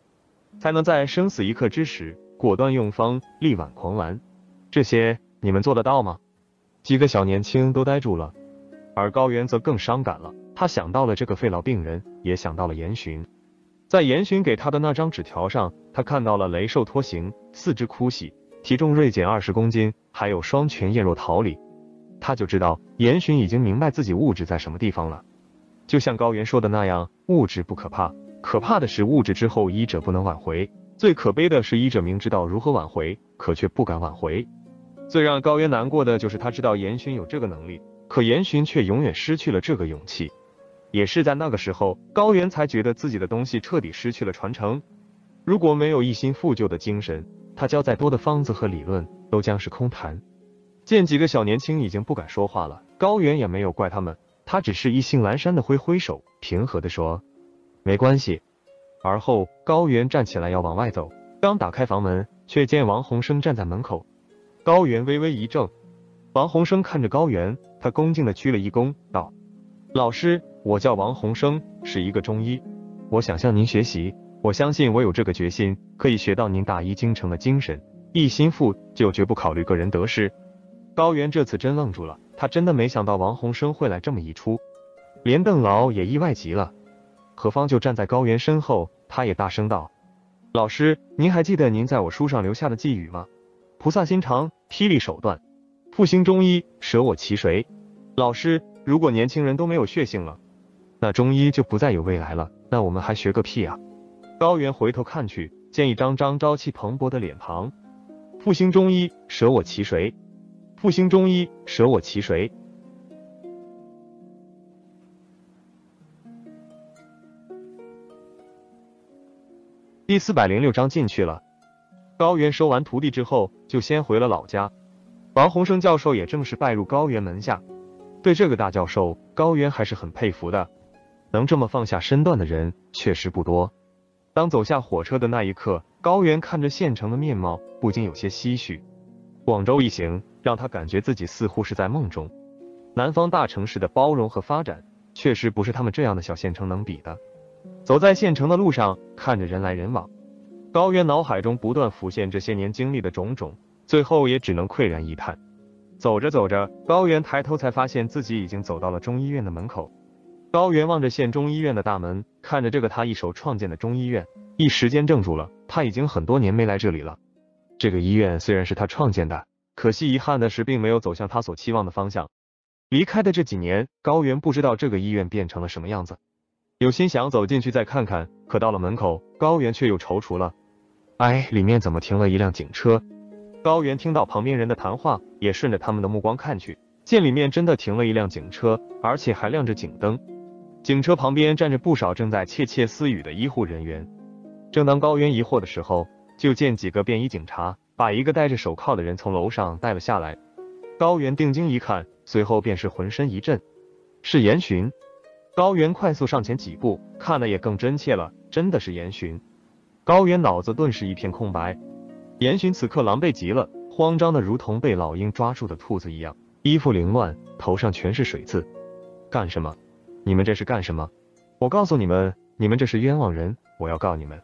才能在生死一刻之时果断用方，力挽狂澜。这些你们做得到吗？几个小年轻都呆住了，而高原则更伤感了。他想到了这个肺痨病人，也想到了严巡。在严巡给他的那张纸条上，他看到了雷兽脱形，四肢枯细，体重锐减二十公斤，还有双拳艳若桃李。他就知道严巡已经明白自己物质在什么地方了。就像高原说的那样，物质不可怕，可怕的是物质之后医者不能挽回。最可悲的是医者明知道如何挽回，可却不敢挽回。最让高原难过的就是他知道严勋有这个能力，可严勋却永远失去了这个勇气。也是在那个时候，高原才觉得自己的东西彻底失去了传承。如果没有一心复旧的精神，他教再多的方子和理论都将是空谈。见几个小年轻已经不敢说话了，高原也没有怪他们。他只是意兴阑珊的挥挥手，平和的说：“没关系。”而后高原站起来要往外走，刚打开房门，却见王洪生站在门口。高原微微一怔，王洪生看着高原，他恭敬的鞠了一躬，道：“老师，我叫王洪生，是一个中医，我想向您学习。我相信我有这个决心，可以学到您大医精诚的精神，一心复就绝不考虑个人得失。”高原这次真愣住了。他真的没想到王洪生会来这么一出，连邓劳也意外极了。何方就站在高原身后，他也大声道：“老师，您还记得您在我书上留下的寄语吗？菩萨心肠，霹雳手段，复兴中医，舍我其谁？老师，如果年轻人都没有血性了，那中医就不再有未来了。那我们还学个屁啊！”高原回头看去，见一张张朝气蓬勃的脸庞。复兴中医，舍我其谁？复兴中医，舍我其谁？第四百零六章进去了。高原收完徒弟之后，就先回了老家。王洪生教授也正式拜入高原门下。对这个大教授，高原还是很佩服的。能这么放下身段的人，确实不多。当走下火车的那一刻，高原看着县城的面貌，不禁有些唏嘘。广州一行。让他感觉自己似乎是在梦中。南方大城市的包容和发展，确实不是他们这样的小县城能比的。走在县城的路上，看着人来人往，高原脑海中不断浮现这些年经历的种种，最后也只能喟然一叹。走着走着，高原抬头才发现自己已经走到了中医院的门口。高原望着县中医院的大门，看着这个他一手创建的中医院，一时间怔住了。他已经很多年没来这里了。这个医院虽然是他创建的。可惜遗憾的是，并没有走向他所期望的方向。离开的这几年，高原不知道这个医院变成了什么样子。有心想走进去再看看，可到了门口，高原却又踌躇了。哎，里面怎么停了一辆警车？高原听到旁边人的谈话，也顺着他们的目光看去，见里面真的停了一辆警车，而且还亮着警灯。警车旁边站着不少正在窃窃私语的医护人员。正当高原疑惑的时候，就见几个便衣警察。把一个戴着手铐的人从楼上带了下来，高原定睛一看，随后便是浑身一震，是严巡。高原快速上前几步，看的也更真切了，真的是严巡。高原脑子顿时一片空白。严巡此刻狼狈极了，慌张的如同被老鹰抓住的兔子一样，衣服凌乱，头上全是水渍。干什么？你们这是干什么？我告诉你们，你们这是冤枉人！我要告你们！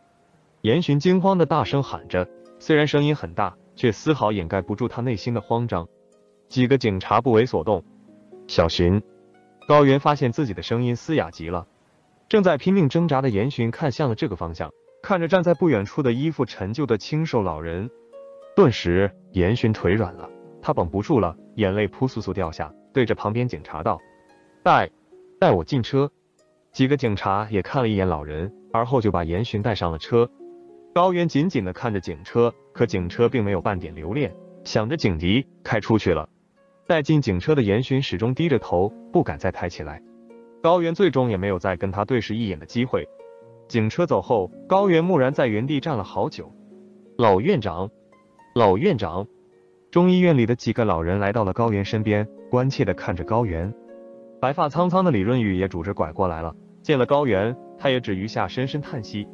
严巡惊慌的大声喊着，虽然声音很大，却丝毫掩盖不住他内心的慌张。几个警察不为所动。小巡，高原发现自己的声音嘶哑极了，正在拼命挣扎的严巡看向了这个方向。看着站在不远处的衣服陈旧的清瘦老人，顿时严巡腿软了，他绷不住了，眼泪扑簌簌掉下，对着旁边警察道：“带，带我进车。”几个警察也看了一眼老人，而后就把严巡带上了车。高原紧紧的看着警车，可警车并没有半点留恋，想着警笛开出去了。带进警车的严巡始终低着头，不敢再抬起来。高原最终也没有再跟他对视一眼的机会。警车走后，高原木然在原地站了好久。老院长，老院长，中医院里的几个老人来到了高原身边，关切的看着高原。白发苍苍的李润玉也拄着拐过来了，见了高原，他也只余下深深叹息。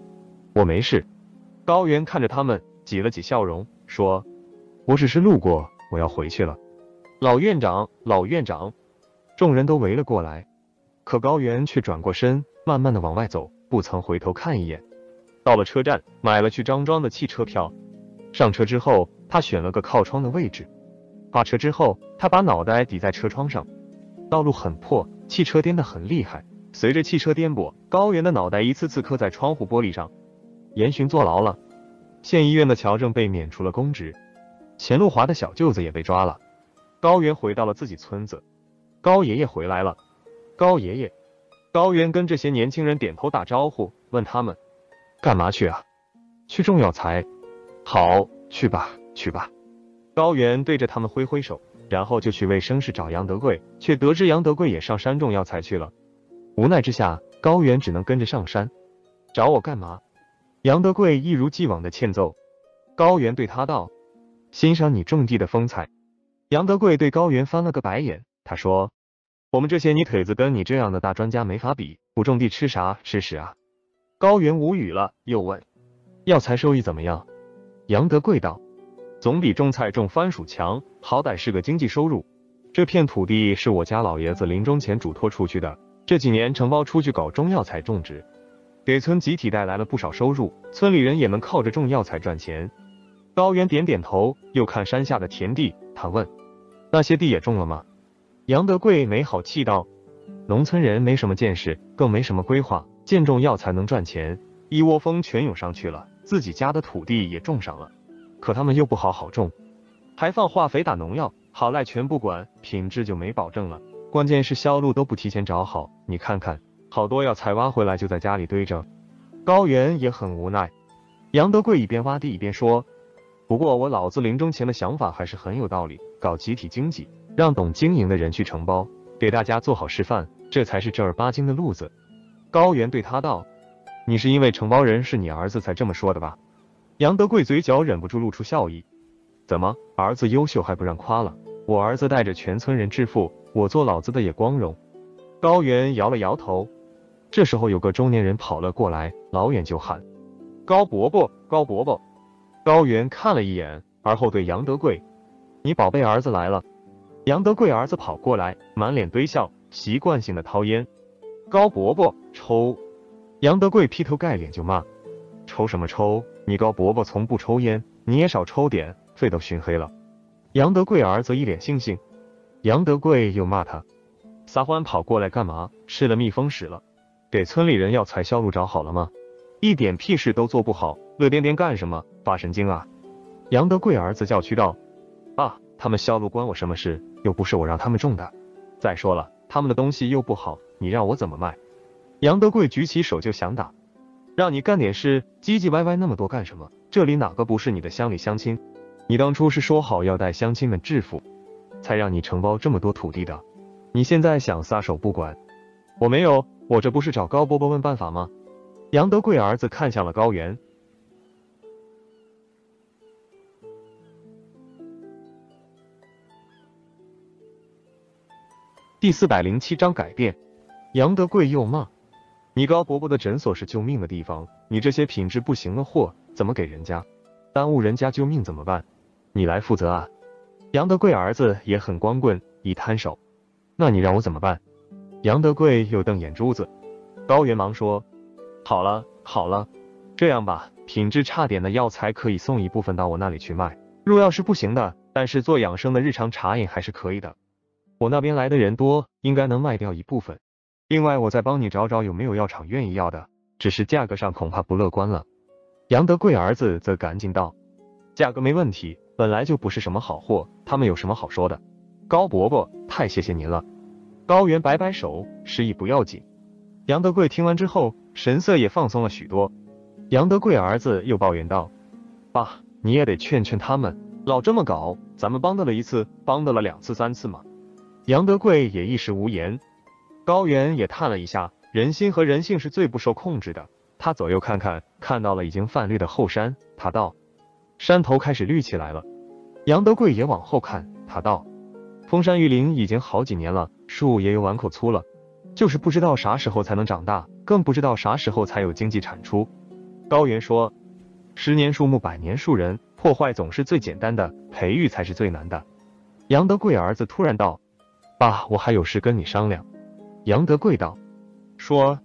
我没事。高原看着他们，挤了挤笑容，说：“我只是路过，我要回去了。”老院长，老院长，众人都围了过来，可高原却转过身，慢慢的往外走。不曾回头看一眼，到了车站，买了去张庄的汽车票。上车之后，他选了个靠窗的位置。下车之后，他把脑袋抵在车窗上。道路很破，汽车颠得很厉害。随着汽车颠簸，高原的脑袋一次次磕在窗户玻璃上。严巡坐牢了，县医院的乔正被免除了公职，钱路华的小舅子也被抓了。高原回到了自己村子，高爷爷回来了。高爷爷。高原跟这些年轻人点头打招呼，问他们干嘛去啊？去种药材。好，去吧，去吧。高原对着他们挥挥手，然后就去卫生室找杨德贵，却得知杨德贵也上山种药材去了。无奈之下，高原只能跟着上山。找我干嘛？杨德贵一如既往的欠揍。高原对他道：“欣赏你种地的风采。”杨德贵对高原翻了个白眼，他说。我们这些泥腿子跟你这样的大专家没法比，不种地吃啥？吃屎啊！高原无语了，又问：药材收益怎么样？杨德贵道：总比种菜种番薯强，好歹是个经济收入。这片土地是我家老爷子临终前嘱托出去的，这几年承包出去搞中药材种植，给村集体带来了不少收入，村里人也能靠着种药材赚钱。高原点点头，又看山下的田地，他问：那些地也种了吗？杨德贵没好气道：“农村人没什么见识，更没什么规划，见种药材能赚钱，一窝蜂全涌上去了，自己家的土地也种上了，可他们又不好好种，还放化肥打农药，好赖全不管，品质就没保证了。关键是销路都不提前找好，你看看，好多药材挖回来就在家里堆着。”高原也很无奈。杨德贵一边挖地一边说：“不过我老子临终前的想法还是很有道理，搞集体经济。”让懂经营的人去承包，给大家做好示范，这才是正儿八经的路子。高原对他道：“你是因为承包人是你儿子才这么说的吧？”杨德贵嘴角忍不住露出笑意：“怎么，儿子优秀还不让夸了？我儿子带着全村人致富，我做老子的也光荣。”高原摇了摇头。这时候有个中年人跑了过来，老远就喊：“高伯伯，高伯伯！”高原看了一眼，而后对杨德贵：“你宝贝儿子来了。”杨德贵儿子跑过来，满脸堆笑，习惯性的掏烟。高伯伯抽，杨德贵劈头盖脸就骂：“抽什么抽？你高伯伯从不抽烟，你也少抽点，肺都熏黑了。”杨德贵儿子一脸悻悻。杨德贵又骂他：“撒欢跑过来干嘛？吃了蜜蜂屎了？给村里人药材销路找好了吗？一点屁事都做不好，乐颠颠干什么？发神经啊！”杨德贵儿子叫屈道：“啊，他们销路关我什么事？”又不是我让他们种的，再说了，他们的东西又不好，你让我怎么卖？杨德贵举起手就想打，让你干点事，唧唧歪歪那么多干什么？这里哪个不是你的乡里乡亲？你当初是说好要带乡亲们致富，才让你承包这么多土地的，你现在想撒手不管？我没有，我这不是找高伯伯问办法吗？杨德贵儿子看向了高原。第四百零七章改变。杨德贵又骂：“你高伯伯的诊所是救命的地方，你这些品质不行的货怎么给人家？耽误人家救命怎么办？你来负责啊！”杨德贵儿子也很光棍，一摊手：“那你让我怎么办？”杨德贵又瞪眼珠子。高原忙说：“好了好了，这样吧，品质差点的药材可以送一部分到我那里去卖。若要是不行的，但是做养生的日常茶饮还是可以的。我那边来的人多，应该能卖掉一部分。另外，我再帮你找找有没有药厂愿意要的，只是价格上恐怕不乐观了。”杨德贵儿子则赶紧道：“价格没问题，本来就不是什么好货，他们有什么好说的？”高伯伯，太谢谢您了。高原摆摆手，示意不要紧。杨德贵听完之后，神色也放松了许多。杨德贵儿子又抱怨道：“爸，你也得劝劝他们，老这么搞，咱们帮得了一次，帮得了两次、三次吗？”杨德贵也一时无言。高原也叹了一下，人心和人性是最不受控制的。他左右看看，看到了已经泛绿的后山，他道：“山头开始绿起来了。”杨德贵也往后看，他道：“封山育林已经好几年了，树也有碗口粗了。”就是不知道啥时候才能长大，更不知道啥时候才有经济产出。高原说：“十年树木，百年树人，破坏总是最简单的，培育才是最难的。”杨德贵儿子突然道：“爸，我还有事跟你商量。”杨德贵道：“说。”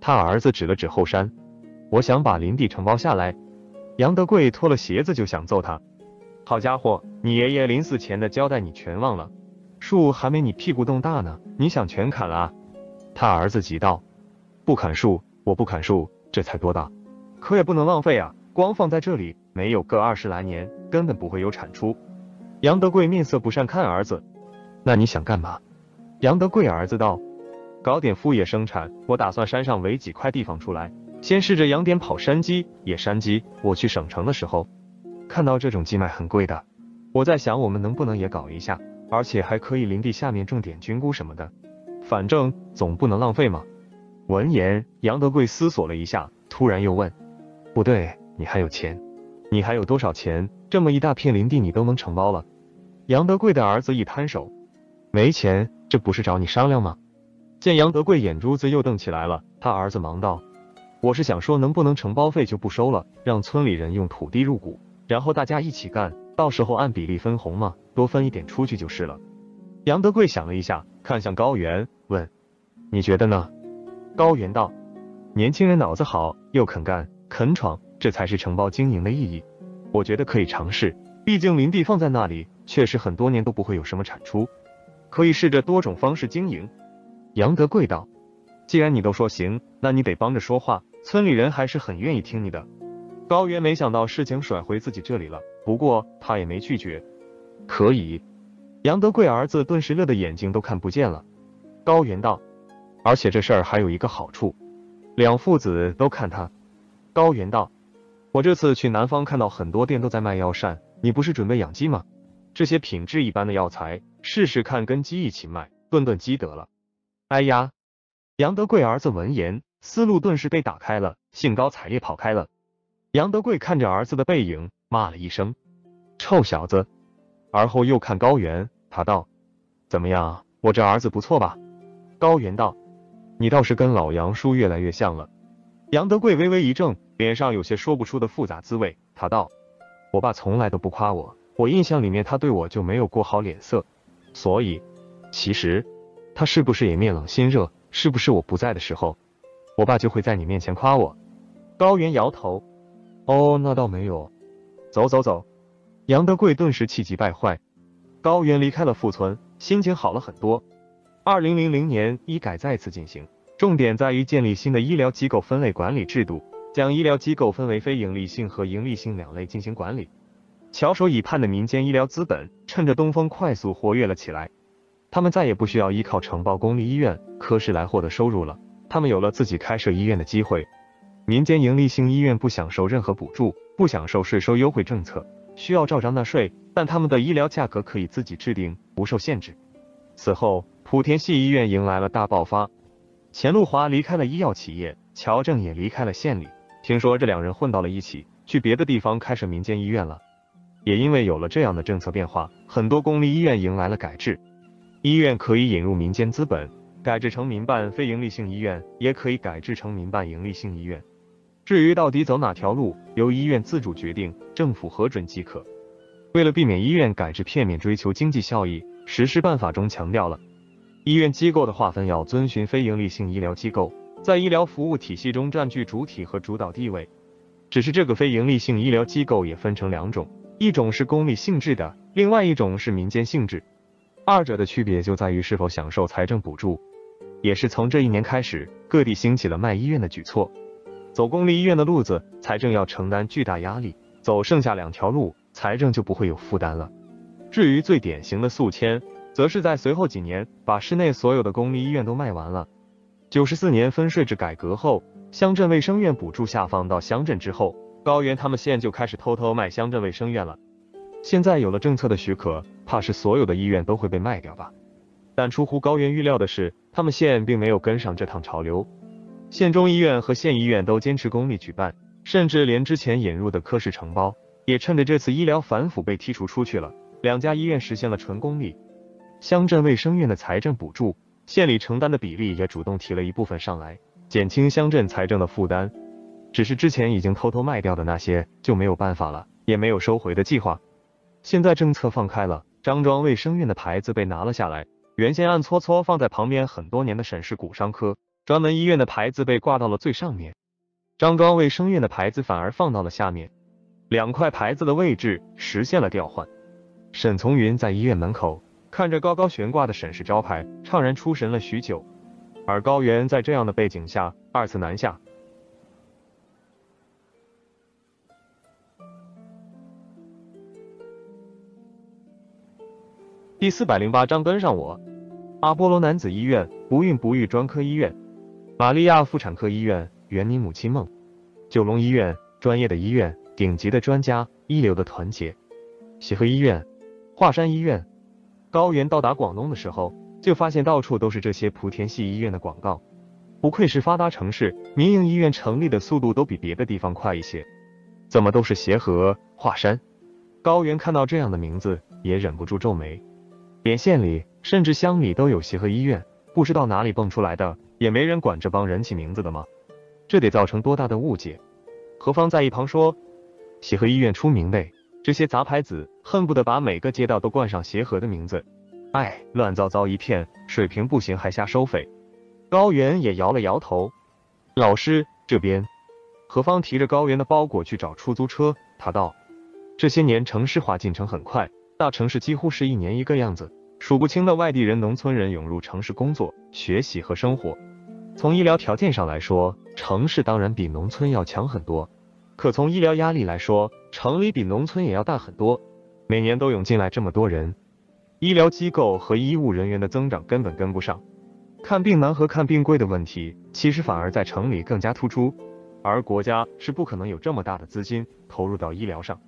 他儿子指了指后山：“我想把林地承包下来。”杨德贵脱了鞋子就想揍他：“好家伙，你爷爷临死前的交代你全忘了？树还没你屁股洞大呢，你想全砍了？”他儿子急道：“不砍树，我不砍树，这才多大，可也不能浪费啊！光放在这里，没有个二十来年，根本不会有产出。”杨德贵面色不善看儿子：“那你想干嘛？”杨德贵儿子道：“搞点副业生产，我打算山上围几块地方出来，先试着养点跑山鸡、野山鸡。我去省城的时候，看到这种鸡卖很贵的，我在想我们能不能也搞一下，而且还可以林地下面种点菌菇什么的。”反正总不能浪费嘛。闻言，杨德贵思索了一下，突然又问：“不对，你还有钱？你还有多少钱？这么一大片林地你都能承包了？”杨德贵的儿子一摊手：“没钱，这不是找你商量吗？”见杨德贵眼珠子又瞪起来了，他儿子忙道：“我是想说，能不能承包费就不收了，让村里人用土地入股，然后大家一起干，到时候按比例分红嘛，多分一点出去就是了。”杨德贵想了一下，看向高原，问：“你觉得呢？”高原道：“年轻人脑子好，又肯干肯闯，这才是承包经营的意义。我觉得可以尝试，毕竟林地放在那里，确实很多年都不会有什么产出，可以试着多种方式经营。”杨德贵道：“既然你都说行，那你得帮着说话，村里人还是很愿意听你的。”高原没想到事情甩回自己这里了，不过他也没拒绝，可以。杨德贵儿子顿时乐得眼睛都看不见了。高原道，而且这事儿还有一个好处，两父子都看他。高原道，我这次去南方看到很多店都在卖药膳，你不是准备养鸡吗？这些品质一般的药材，试试看跟鸡一起卖，炖炖鸡得了。哎呀，杨德贵儿子闻言，思路顿时被打开了，兴高采烈跑开了。杨德贵看着儿子的背影，骂了一声：“臭小子！”而后又看高原，他道：“怎么样，我这儿子不错吧？”高原道：“你倒是跟老杨叔越来越像了。”杨德贵微微一怔，脸上有些说不出的复杂滋味。他道：“我爸从来都不夸我，我印象里面他对我就没有过好脸色，所以，其实，他是不是也面冷心热？是不是我不在的时候，我爸就会在你面前夸我？”高原摇头：“哦，那倒没有。走走走。”杨德贵顿时气急败坏。高原离开了富村，心情好了很多。二零零零年，医改再次进行，重点在于建立新的医疗机构分类管理制度，将医疗机构分为非营利性和营利性两类进行管理。翘首以盼的民间医疗资本趁着东风快速活跃了起来，他们再也不需要依靠承包公立医院、科室来获得收入了，他们有了自己开设医院的机会。民间营利性医院不享受任何补助，不享受税收优惠政策。需要照章纳税，但他们的医疗价格可以自己制定，不受限制。此后，莆田系医院迎来了大爆发。钱路华离开了医药企业，乔正也离开了县里。听说这两人混到了一起，去别的地方开设民间医院了。也因为有了这样的政策变化，很多公立医院迎来了改制，医院可以引入民间资本，改制成民办非营利性医院，也可以改制成民办营利性医院。至于到底走哪条路，由医院自主决定，政府核准即可。为了避免医院改制片面追求经济效益，实施办法中强调了，医院机构的划分要遵循非营利性医疗机构在医疗服务体系中占据主体和主导地位。只是这个非营利性医疗机构也分成两种，一种是公立性质的，另外一种是民间性质。二者的区别就在于是否享受财政补助。也是从这一年开始，各地兴起了卖医院的举措。走公立医院的路子，财政要承担巨大压力；走剩下两条路，财政就不会有负担了。至于最典型的宿迁，则是在随后几年把市内所有的公立医院都卖完了。九十四年分税制改革后。乡镇卫生院补助下放到乡镇之后，高原他们县就开始偷偷卖乡镇卫生院了。现在有了政策的许可，怕是所有的医院都会被卖掉吧？但出乎高原预料的是，他们县并没有跟上这趟潮流。县中医院和县医院都坚持公立举办，甚至连之前引入的科室承包，也趁着这次医疗反腐被剔除出去了。两家医院实现了纯公立。乡镇卫生院的财政补助，县里承担的比例也主动提了一部分上来。减轻乡镇财政的负担，只是之前已经偷偷卖掉的那些就没有办法了，也没有收回的计划。现在政策放开了，张庄卫生院的牌子被拿了下来，原先暗搓搓放在旁边很多年的沈氏骨伤科专门医院的牌子被挂到了最上面，张庄卫生院的牌子反而放到了下面，两块牌子的位置实现了调换。沈从云在医院门口看着高高悬挂的沈氏招牌，怅然出神了许久。而高原在这样的背景下二次南下。第四百零八章跟上我。阿波罗男子医院、不孕不育专科医院、玛利亚妇产科医院、圆你母亲梦、九龙医院，专业的医院，顶级的专家，一流的团结。协和医院、华山医院。高原到达广东的时候。就发现到处都是这些莆田系医院的广告，不愧是发达城市，民营医院成立的速度都比别的地方快一些。怎么都是协和、华山、高原？看到这样的名字也忍不住皱眉。连县里甚至乡里都有协和医院，不知道哪里蹦出来的，也没人管这帮人起名字的吗？这得造成多大的误解？何方在一旁说：“协和医院出名呗，这些杂牌子恨不得把每个街道都冠上协和的名字。”哎，乱糟糟一片，水平不行还瞎收费。高原也摇了摇头。老师这边，何方提着高原的包裹去找出租车。他道：这些年城市化进程很快，大城市几乎是一年一个样子，数不清的外地人、农村人涌入城市工作、学习和生活。从医疗条件上来说，城市当然比农村要强很多，可从医疗压力来说，城里比农村也要大很多。每年都涌进来这么多人。医疗机构和医务人员的增长根本跟不上，看病难和看病贵的问题，其实反而在城里更加突出，而国家是不可能有这么大的资金投入到医疗上，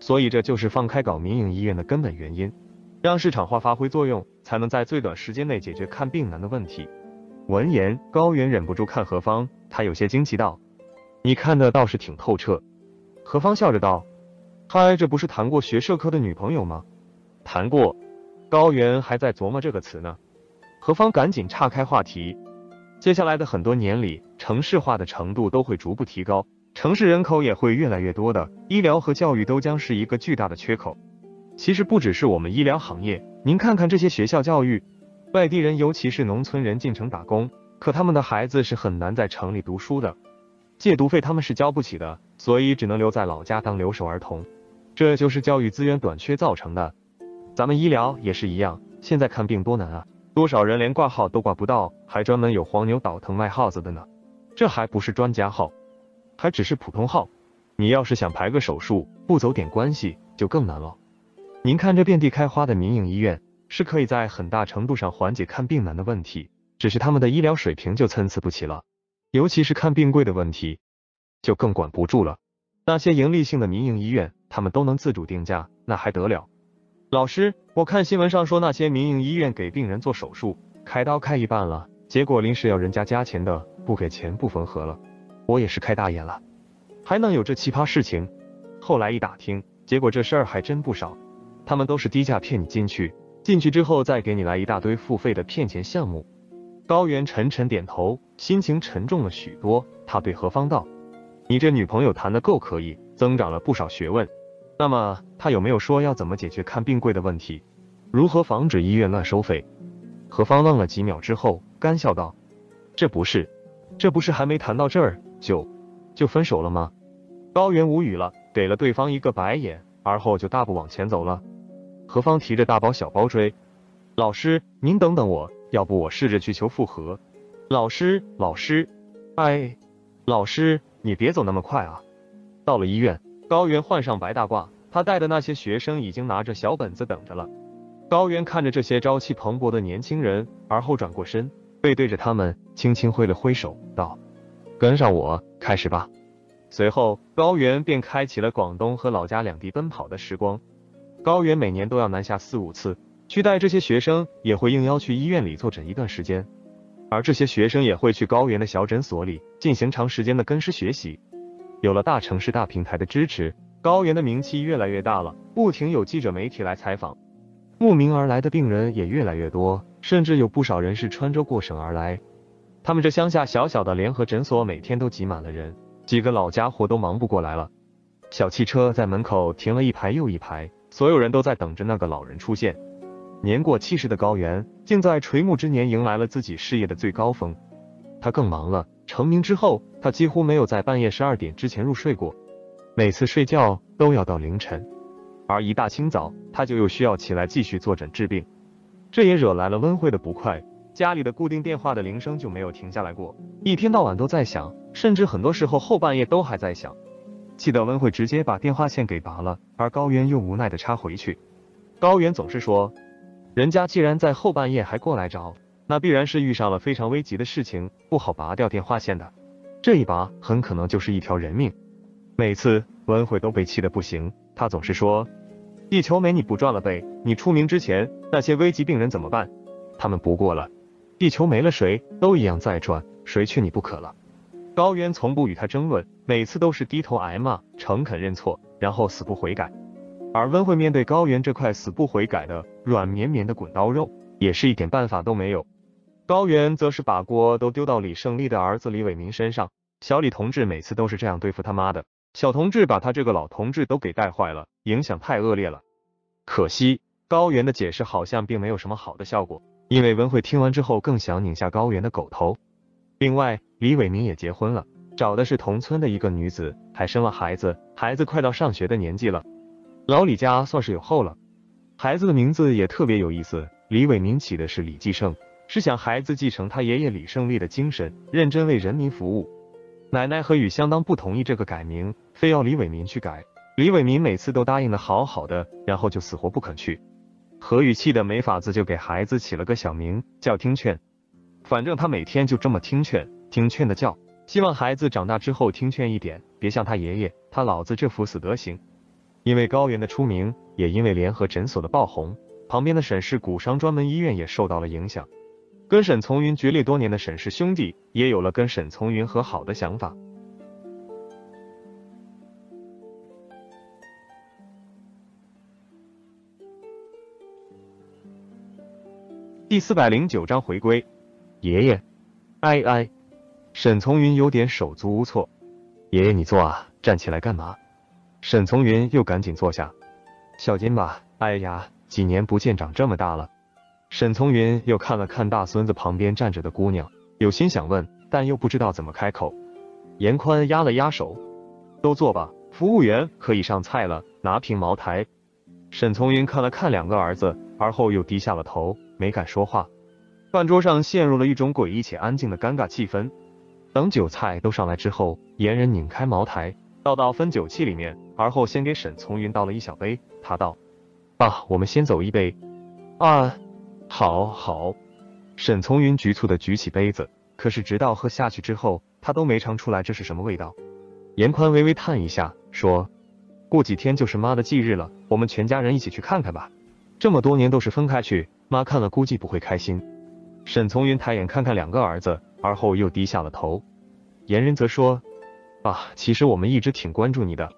所以这就是放开搞民营医院的根本原因，让市场化发挥作用，才能在最短时间内解决看病难的问题。闻言，高原忍不住看何方，他有些惊奇道：“你看的倒是挺透彻。”何方笑着道：“嗨，这不是谈过学社科的女朋友吗？谈过。”高原还在琢磨这个词呢，何方赶紧岔开话题。接下来的很多年里，城市化的程度都会逐步提高，城市人口也会越来越多的，医疗和教育都将是一个巨大的缺口。其实不只是我们医疗行业，您看看这些学校教育，外地人尤其是农村人进城打工，可他们的孩子是很难在城里读书的，借读费他们是交不起的，所以只能留在老家当留守儿童，这就是教育资源短缺造成的。咱们医疗也是一样，现在看病多难啊！多少人连挂号都挂不到，还专门有黄牛倒腾卖耗子的呢。这还不是专家号，还只是普通号。你要是想排个手术，不走点关系就更难了。您看这遍地开花的民营医院，是可以在很大程度上缓解看病难的问题，只是他们的医疗水平就参差不齐了，尤其是看病贵的问题，就更管不住了。那些盈利性的民营医院，他们都能自主定价，那还得了？老师，我看新闻上说那些民营医院给病人做手术，开刀开一半了，结果临时要人家加钱的，不给钱不缝合了。我也是开大眼了，还能有这奇葩事情？后来一打听，结果这事儿还真不少，他们都是低价骗你进去，进去之后再给你来一大堆付费的骗钱项目。高原沉沉点头，心情沉重了许多。他对何方道：“你这女朋友谈的够可以，增长了不少学问。那么，他有没有说要怎么解决看病贵的问题？如何防止医院乱收费？”何方愣了几秒之后，干笑道：“这不是，这不是还没谈到这儿就就分手了吗？”高原无语了，给了对方一个白眼，而后就大步往前走了。何芳提着大包小包追：“老师，您等等我。”要不我试着去求复合，老师，老师，哎，老师，你别走那么快啊！到了医院，高原换上白大褂，他带的那些学生已经拿着小本子等着了。高原看着这些朝气蓬勃的年轻人，而后转过身，背对着他们，轻轻挥了挥手，道：“跟上我，开始吧。”随后，高原便开启了广东和老家两地奔跑的时光。高原每年都要南下四五次。去带这些学生，也会应邀去医院里坐诊一段时间，而这些学生也会去高原的小诊所里进行长时间的跟师学习。有了大城市大平台的支持，高原的名气越来越大了，不停有记者媒体来采访，慕名而来的病人也越来越多，甚至有不少人是穿着过省而来。他们这乡下小小的联合诊所每天都挤满了人，几个老家伙都忙不过来了。小汽车在门口停了一排又一排，所有人都在等着那个老人出现。年过七十的高原，竟在垂暮之年迎来了自己事业的最高峰。他更忙了。成名之后，他几乎没有在半夜十二点之前入睡过，每次睡觉都要到凌晨。而一大清早，他就又需要起来继续坐诊治病，这也惹来了温慧的不快。家里的固定电话的铃声就没有停下来过，一天到晚都在响，甚至很多时候后半夜都还在响，气得温慧直接把电话线给拔了，而高原又无奈的插回去。高原总是说。人家既然在后半夜还过来找，那必然是遇上了非常危急的事情，不好拔掉电话线的。这一拔，很可能就是一条人命。每次温慧都被气得不行，她总是说：“地球没你不转了呗？你出名之前，那些危急病人怎么办？他们不过了。地球没了，谁都一样在转，谁去你不可了。”高渊从不与他争论，每次都是低头挨骂，诚恳认错，然后死不悔改。而温慧面对高原这块死不悔改的软绵绵的滚刀肉，也是一点办法都没有。高原则是把锅都丢到李胜利的儿子李伟民身上。小李同志每次都是这样对付他妈的，小同志把他这个老同志都给带坏了，影响太恶劣了。可惜高原的解释好像并没有什么好的效果，因为温慧听完之后更想拧下高原的狗头。另外，李伟民也结婚了，找的是同村的一个女子，还生了孩子，孩子快到上学的年纪了。老李家算是有后了，孩子的名字也特别有意思，李伟民起的是李继胜，是想孩子继承他爷爷李胜利的精神，认真为人民服务。奶奶何宇相当不同意这个改名，非要李伟民去改。李伟民每次都答应的好好的，然后就死活不肯去。何宇气的没法子，就给孩子起了个小名叫听劝，反正他每天就这么听劝听劝的叫，希望孩子长大之后听劝一点，别像他爷爷他老子这副死德行。因为高原的出名，也因为联合诊所的爆红，旁边的沈氏骨伤专门医院也受到了影响。跟沈从云决裂多年的沈氏兄弟，也有了跟沈从云和好的想法。第四百零九章回归，爷爷，哎哎，沈从云有点手足无措。爷爷，你坐啊，站起来干嘛？沈从云又赶紧坐下，小金吧，哎呀，几年不见，长这么大了。沈从云又看了看大孙子旁边站着的姑娘，有心想问，但又不知道怎么开口。严宽压了压手，都坐吧，服务员可以上菜了，拿瓶茅台。沈从云看了看两个儿子，而后又低下了头，没敢说话。饭桌上陷入了一种诡异且安静的尴尬气氛。等酒菜都上来之后，严人拧开茅台。倒到分酒器里面，而后先给沈从云倒了一小杯。他道：“爸，我们先走一杯。”啊，好，好。沈从云局促的举起杯子，可是直到喝下去之后，他都没尝出来这是什么味道。严宽微微叹一下，说：“过几天就是妈的忌日了，我们全家人一起去看看吧。这么多年都是分开去，妈看了估计不会开心。”沈从云抬眼看看两个儿子，而后又低下了头。严仁则说。爸，其实我们一直挺关注你的，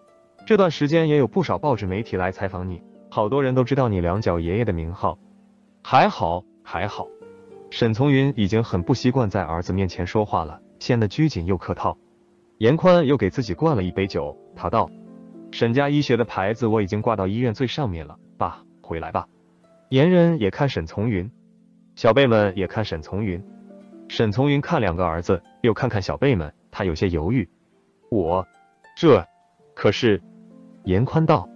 这段时间也有不少报纸媒体来采访你，好多人都知道你两脚爷爷的名号。还好，还好。沈从云已经很不习惯在儿子面前说话了，显得拘谨又客套。严宽又给自己灌了一杯酒，他道：“沈家医学的牌子我已经挂到医院最上面了，爸，回来吧。”严人也看沈从云，小辈们也看沈从云。沈从云看两个儿子，又看看小辈们，他有些犹豫。我，这，可是，严宽道：“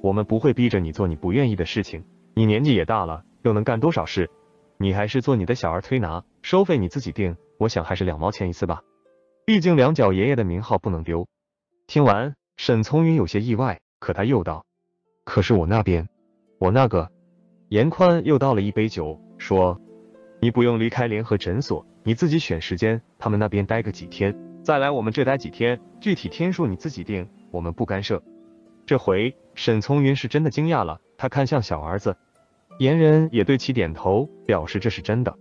我们不会逼着你做你不愿意的事情，你年纪也大了，又能干多少事？”你还是做你的小儿推拿，收费你自己定，我想还是两毛钱一次吧，毕竟两脚爷爷的名号不能丢。听完，沈从云有些意外，可他又道：“可是我那边，我那个。”严宽又倒了一杯酒，说：“你不用离开联合诊所，你自己选时间，他们那边待个几天，再来我们这待几天，具体天数你自己定，我们不干涉。”这回沈从云是真的惊讶了，他看向小儿子。严仁也对其点头，表示这是真的。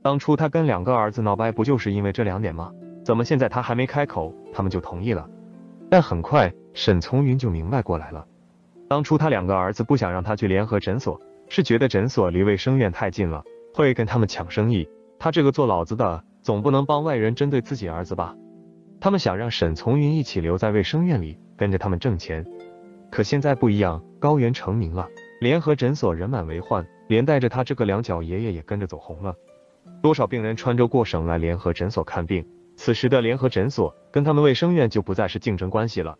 当初他跟两个儿子闹掰，不就是因为这两点吗？怎么现在他还没开口，他们就同意了？但很快，沈从云就明白过来了。当初他两个儿子不想让他去联合诊所，是觉得诊所离卫生院太近了，会跟他们抢生意。他这个做老子的，总不能帮外人针对自己儿子吧？他们想让沈从云一起留在卫生院里，跟着他们挣钱。可现在不一样，高原成名了。联合诊所人满为患，连带着他这个两脚爷爷也跟着走红了。多少病人穿州过省来联合诊所看病，此时的联合诊所跟他们卫生院就不再是竞争关系了。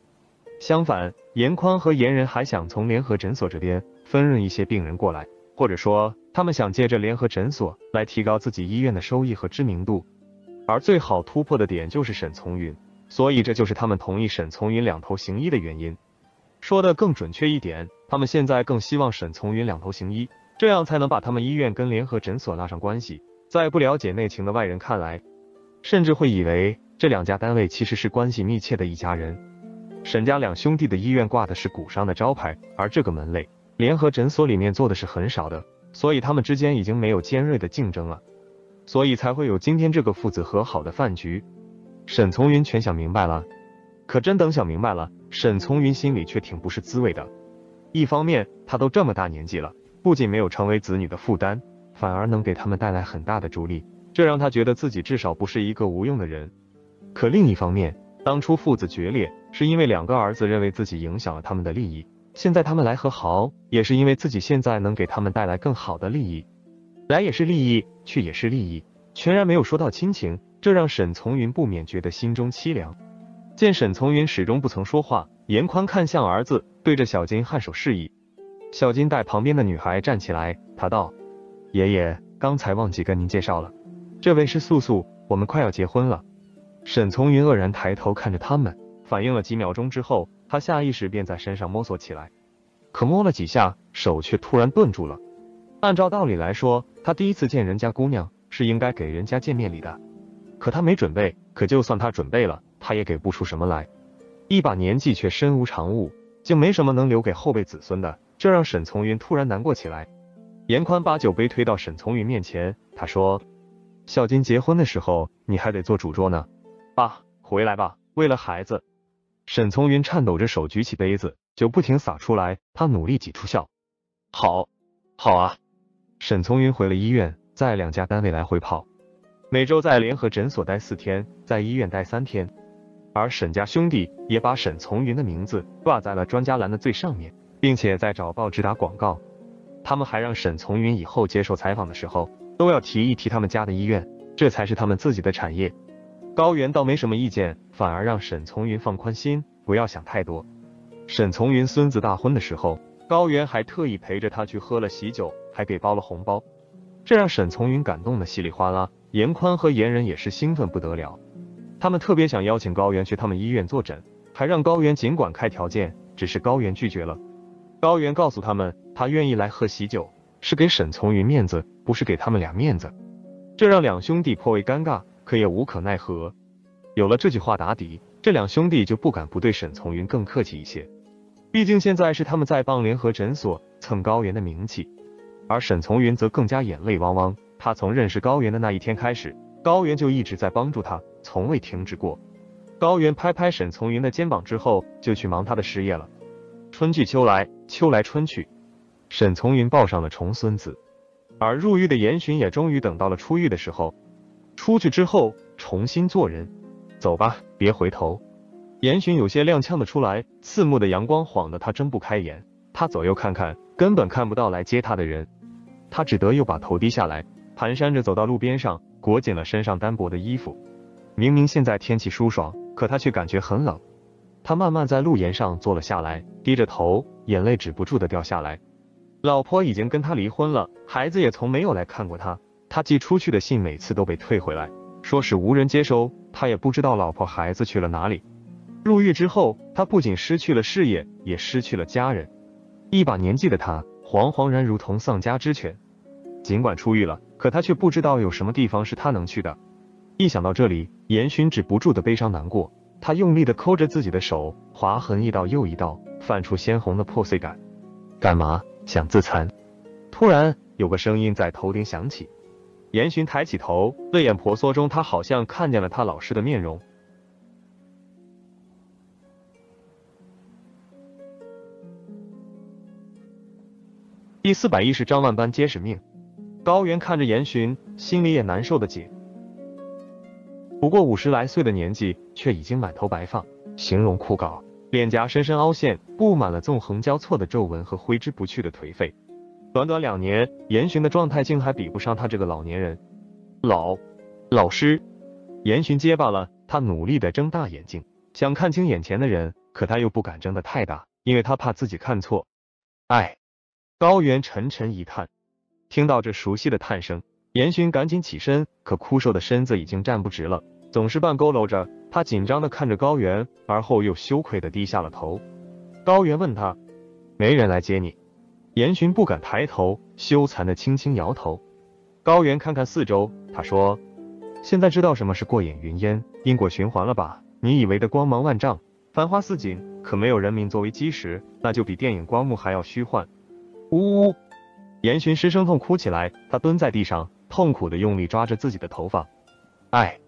相反，严宽和严仁还想从联合诊所这边分润一些病人过来，或者说他们想借着联合诊所来提高自己医院的收益和知名度。而最好突破的点就是沈从云，所以这就是他们同意沈从云两头行医的原因。说的更准确一点，他们现在更希望沈从云两头行医，这样才能把他们医院跟联合诊所拉上关系。在不了解内情的外人看来，甚至会以为这两家单位其实是关系密切的一家人。沈家两兄弟的医院挂的是骨伤的招牌，而这个门类联合诊所里面做的是很少的，所以他们之间已经没有尖锐的竞争了，所以才会有今天这个父子和好的饭局。沈从云全想明白了。可真等想明白了，沈从云心里却挺不是滋味的。一方面，他都这么大年纪了，不仅没有成为子女的负担，反而能给他们带来很大的助力，这让他觉得自己至少不是一个无用的人。可另一方面，当初父子决裂是因为两个儿子认为自己影响了他们的利益，现在他们来和好，也是因为自己现在能给他们带来更好的利益。来也是利益，去也是利益，全然没有说到亲情，这让沈从云不免觉得心中凄凉。见沈从云始终不曾说话，严宽看向儿子，对着小金颔首示意。小金带旁边的女孩站起来，他道：“爷爷，刚才忘记跟您介绍了，这位是素素，我们快要结婚了。”沈从云愕然抬头看着他们，反应了几秒钟之后，他下意识便在身上摸索起来，可摸了几下，手却突然顿住了。按照道理来说，他第一次见人家姑娘是应该给人家见面礼的，可他没准备。可就算他准备了。他也给不出什么来，一把年纪却身无长物，竟没什么能留给后辈子孙的，这让沈从云突然难过起来。严宽把酒杯推到沈从云面前，他说：“小金结婚的时候，你还得做主桌呢。爸，回来吧，为了孩子。”沈从云颤抖着手举起杯子，酒不停洒出来，他努力挤出笑：“好，好啊。”沈从云回了医院，在两家单位来回跑，每周在联合诊所待四天，在医院待三天。而沈家兄弟也把沈从云的名字挂在了专家栏的最上面，并且在找报纸打广告。他们还让沈从云以后接受采访的时候都要提一提他们家的医院，这才是他们自己的产业。高原倒没什么意见，反而让沈从云放宽心，不要想太多。沈从云孙子大婚的时候，高原还特意陪着他去喝了喜酒，还给包了红包，这让沈从云感动的稀里哗啦。严宽和严仁也是兴奋不得了。他们特别想邀请高原去他们医院坐诊，还让高原尽管开条件，只是高原拒绝了。高原告诉他们，他愿意来喝喜酒，是给沈从云面子，不是给他们俩面子。这让两兄弟颇为尴尬，可也无可奈何。有了这句话打底，这两兄弟就不敢不对沈从云更客气一些。毕竟现在是他们在帮联合诊所蹭高原的名气，而沈从云则更加眼泪汪汪。他从认识高原的那一天开始，高原就一直在帮助他。从未停止过。高原拍拍沈从云的肩膀之后，就去忙他的事业了。春去秋来，秋来春去，沈从云抱上了重孙子。而入狱的严巡也终于等到了出狱的时候。出去之后重新做人，走吧，别回头。严巡有些踉跄的出来，刺目的阳光晃得他睁不开眼。他左右看看，根本看不到来接他的人，他只得又把头低下来，蹒跚着走到路边上，裹紧了身上单薄的衣服。明明现在天气舒爽，可他却感觉很冷。他慢慢在路沿上坐了下来，低着头，眼泪止不住的掉下来。老婆已经跟他离婚了，孩子也从没有来看过他。他寄出去的信每次都被退回来，说是无人接收。他也不知道老婆孩子去了哪里。入狱之后，他不仅失去了事业，也失去了家人。一把年纪的他，惶惶然如同丧家之犬。尽管出狱了，可他却不知道有什么地方是他能去的。一想到这里，严勋止不住的悲伤难过。他用力的抠着自己的手，划痕一道又一道，泛出鲜红的破碎感。干嘛想自残？突然有个声音在头顶响起。严巡抬起头，泪眼婆娑中，他好像看见了他老师的面容。第四百一十章万般皆是命。高原看着严巡，心里也难受的紧。不过五十来岁的年纪，却已经满头白发，形容枯槁，脸颊深深凹陷，布满了纵横交错的皱纹和挥之不去的颓废。短短两年，严巡的状态竟还比不上他这个老年人。老老师，严巡结巴了，他努力的睁大眼睛，想看清眼前的人，可他又不敢睁得太大，因为他怕自己看错。哎。高原沉沉一叹，听到这熟悉的叹声，严勋赶紧起身，可枯瘦的身子已经站不直了，总是半佝偻着。他紧张的看着高原，而后又羞愧的低下了头。高原问他：“没人来接你？”严勋不敢抬头，羞惭的轻轻摇头。高原看看四周，他说：“现在知道什么是过眼云烟、因果循环了吧？你以为的光芒万丈、繁花似锦，可没有人民作为基石，那就比电影光幕还要虚幻。”呜呜！严寻失声痛哭起来，他蹲在地上，痛苦的用力抓着自己的头发。唉，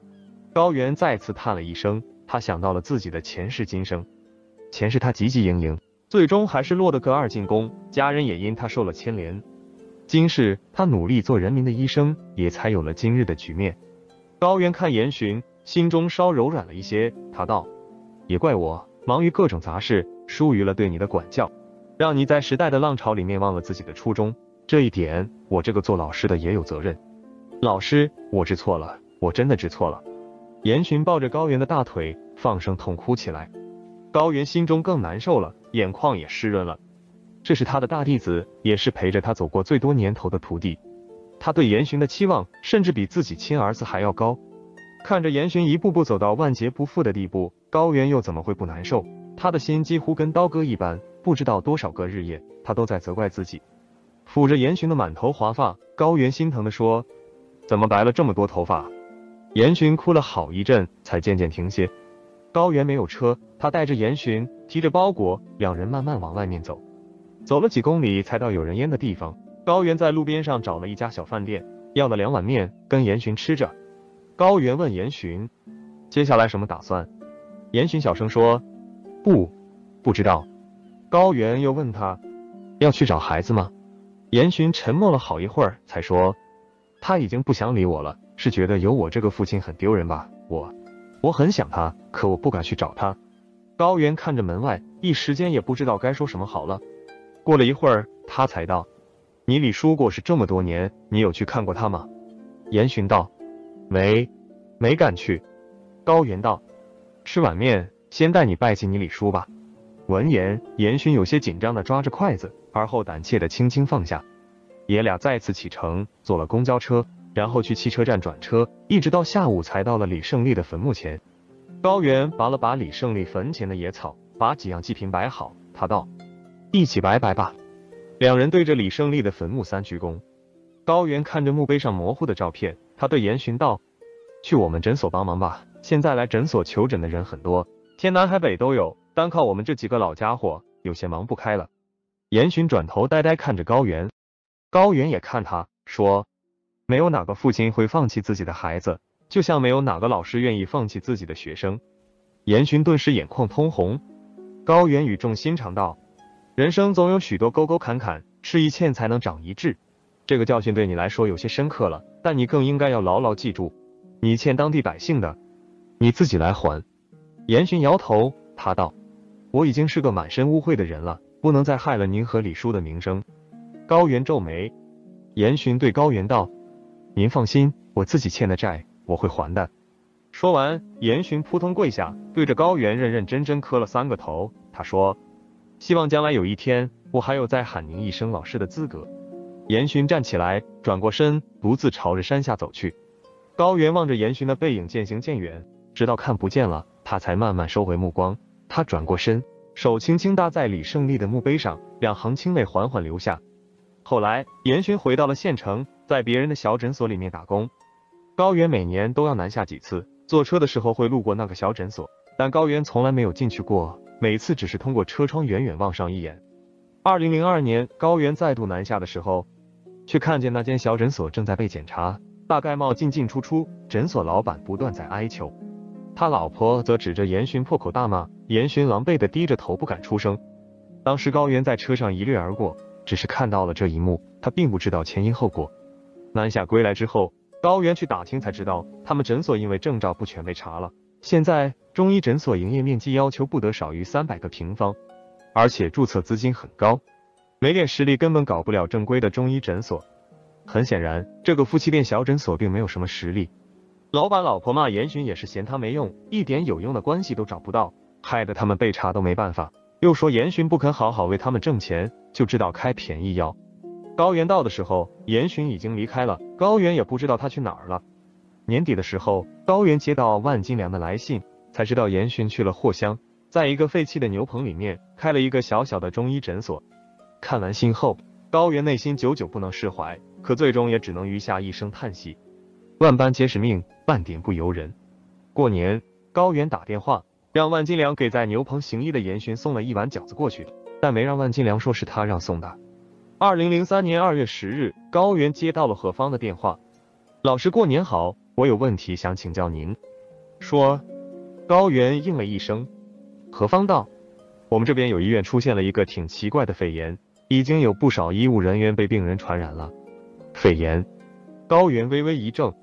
高原再次叹了一声，他想到了自己的前世今生。前世他汲汲营营，最终还是落得个二进宫，家人也因他受了牵连。今世他努力做人民的医生，也才有了今日的局面。高原看严寻，心中稍柔软了一些，他道：“也怪我忙于各种杂事，疏于了对你的管教。”让你在时代的浪潮里面忘了自己的初衷，这一点我这个做老师的也有责任。老师，我知错了，我真的知错了。严寻抱着高原的大腿，放声痛哭起来。高原心中更难受了，眼眶也湿润了。这是他的大弟子，也是陪着他走过最多年头的徒弟。他对严寻的期望，甚至比自己亲儿子还要高。看着严寻一步步走到万劫不复的地步，高原又怎么会不难受？他的心几乎跟刀割一般。不知道多少个日夜，他都在责怪自己。抚着严寻的满头华发，高原心疼的说：“怎么白了这么多头发？”严寻哭了好一阵，才渐渐停歇。高原没有车，他带着严寻，提着包裹，两人慢慢往外面走。走了几公里，才到有人烟的地方。高原在路边上找了一家小饭店，要了两碗面，跟严寻吃着。高原问严寻：“接下来什么打算？”严寻小声说：“不，不知道。”高原又问他，要去找孩子吗？严寻沉默了好一会儿，才说，他已经不想理我了，是觉得有我这个父亲很丢人吧？我，我很想他，可我不敢去找他。高原看着门外，一时间也不知道该说什么好了。过了一会儿，他才道，你李叔过世这么多年，你有去看过他吗？严寻道，没，没敢去。高原道，吃碗面，先带你拜祭你李叔吧。闻言，严勋有些紧张的抓着筷子，而后胆怯的轻轻放下。爷俩再次启程，坐了公交车，然后去汽车站转车，一直到下午才到了李胜利的坟墓前。高原拔了拔李胜利坟前的野草，把几样祭品摆好，他道：“一起拜拜吧。”两人对着李胜利的坟墓三鞠躬。高原看着墓碑上模糊的照片，他对严勋道：“去我们诊所帮忙吧，现在来诊所求诊的人很多，天南海北都有。”单靠我们这几个老家伙，有些忙不开了。严寻转头呆呆看着高原，高原也看他，说：“没有哪个父亲会放弃自己的孩子，就像没有哪个老师愿意放弃自己的学生。”严寻顿时眼眶通红。高原语重心长道：“人生总有许多沟沟坎坎，吃一堑才能长一智。这个教训对你来说有些深刻了，但你更应该要牢牢记住，你欠当地百姓的，你自己来还。严巡摇头，他道：“我已经是个满身污秽的人了，不能再害了您和李叔的名声。”高原皱眉，严巡对高原道：“您放心，我自己欠的债我会还的。”说完，严巡扑通跪下，对着高原认认真真磕了三个头。他说：“希望将来有一天，我还有再喊您一声老师的资格。”严巡站起来，转过身，独自朝着山下走去。高原望着严巡的背影渐行渐远，直到看不见了，他才慢慢收回目光。他转过身，手轻轻搭在李胜利的墓碑上，两行清泪缓缓流下。后来，严巡回到了县城，在别人的小诊所里面打工。高原每年都要南下几次，坐车的时候会路过那个小诊所，但高原从来没有进去过，每次只是通过车窗远远望上一眼。二零零二年，高原再度南下的时候，却看见那间小诊所正在被检查，大盖帽进进出出，诊所老板不断在哀求，他老婆则指着严巡破口大骂，严巡狼狈的低着头不敢出声。当时高原在车上一掠而过。只是看到了这一幕，他并不知道前因后果。南下归来之后，高原去打听才知道，他们诊所因为证照不全被查了。现在中医诊所营业面积要求不得少于三百个平方，而且注册资金很高，没点实力根本搞不了正规的中医诊所。很显然，这个夫妻店小诊所并没有什么实力。老板老婆骂严巡也是嫌他没用，一点有用的关系都找不到，害得他们被查都没办法。又说严巡不肯好好为他们挣钱，就知道开便宜药。高原到的时候，严巡已经离开了，高原也不知道他去哪儿了。年底的时候，高原接到万金良的来信，才知道严巡去了霍乡，在一个废弃的牛棚里面开了一个小小的中医诊所。看完信后，高原内心久久不能释怀，可最终也只能余下一声叹息：万般皆是命，半点不由人。过年，高原打电话。让万金良给在牛棚行医的严巡送了一碗饺子过去，但没让万金良说是他让送的。二零零三年二月十日，高原接到了何芳的电话：“老师，过年好，我有问题想请教您。”说，高原应了一声。何芳道：“我们这边有医院出现了一个挺奇怪的肺炎，已经有不少医务人员被病人传染了。”肺炎，高原微微一怔，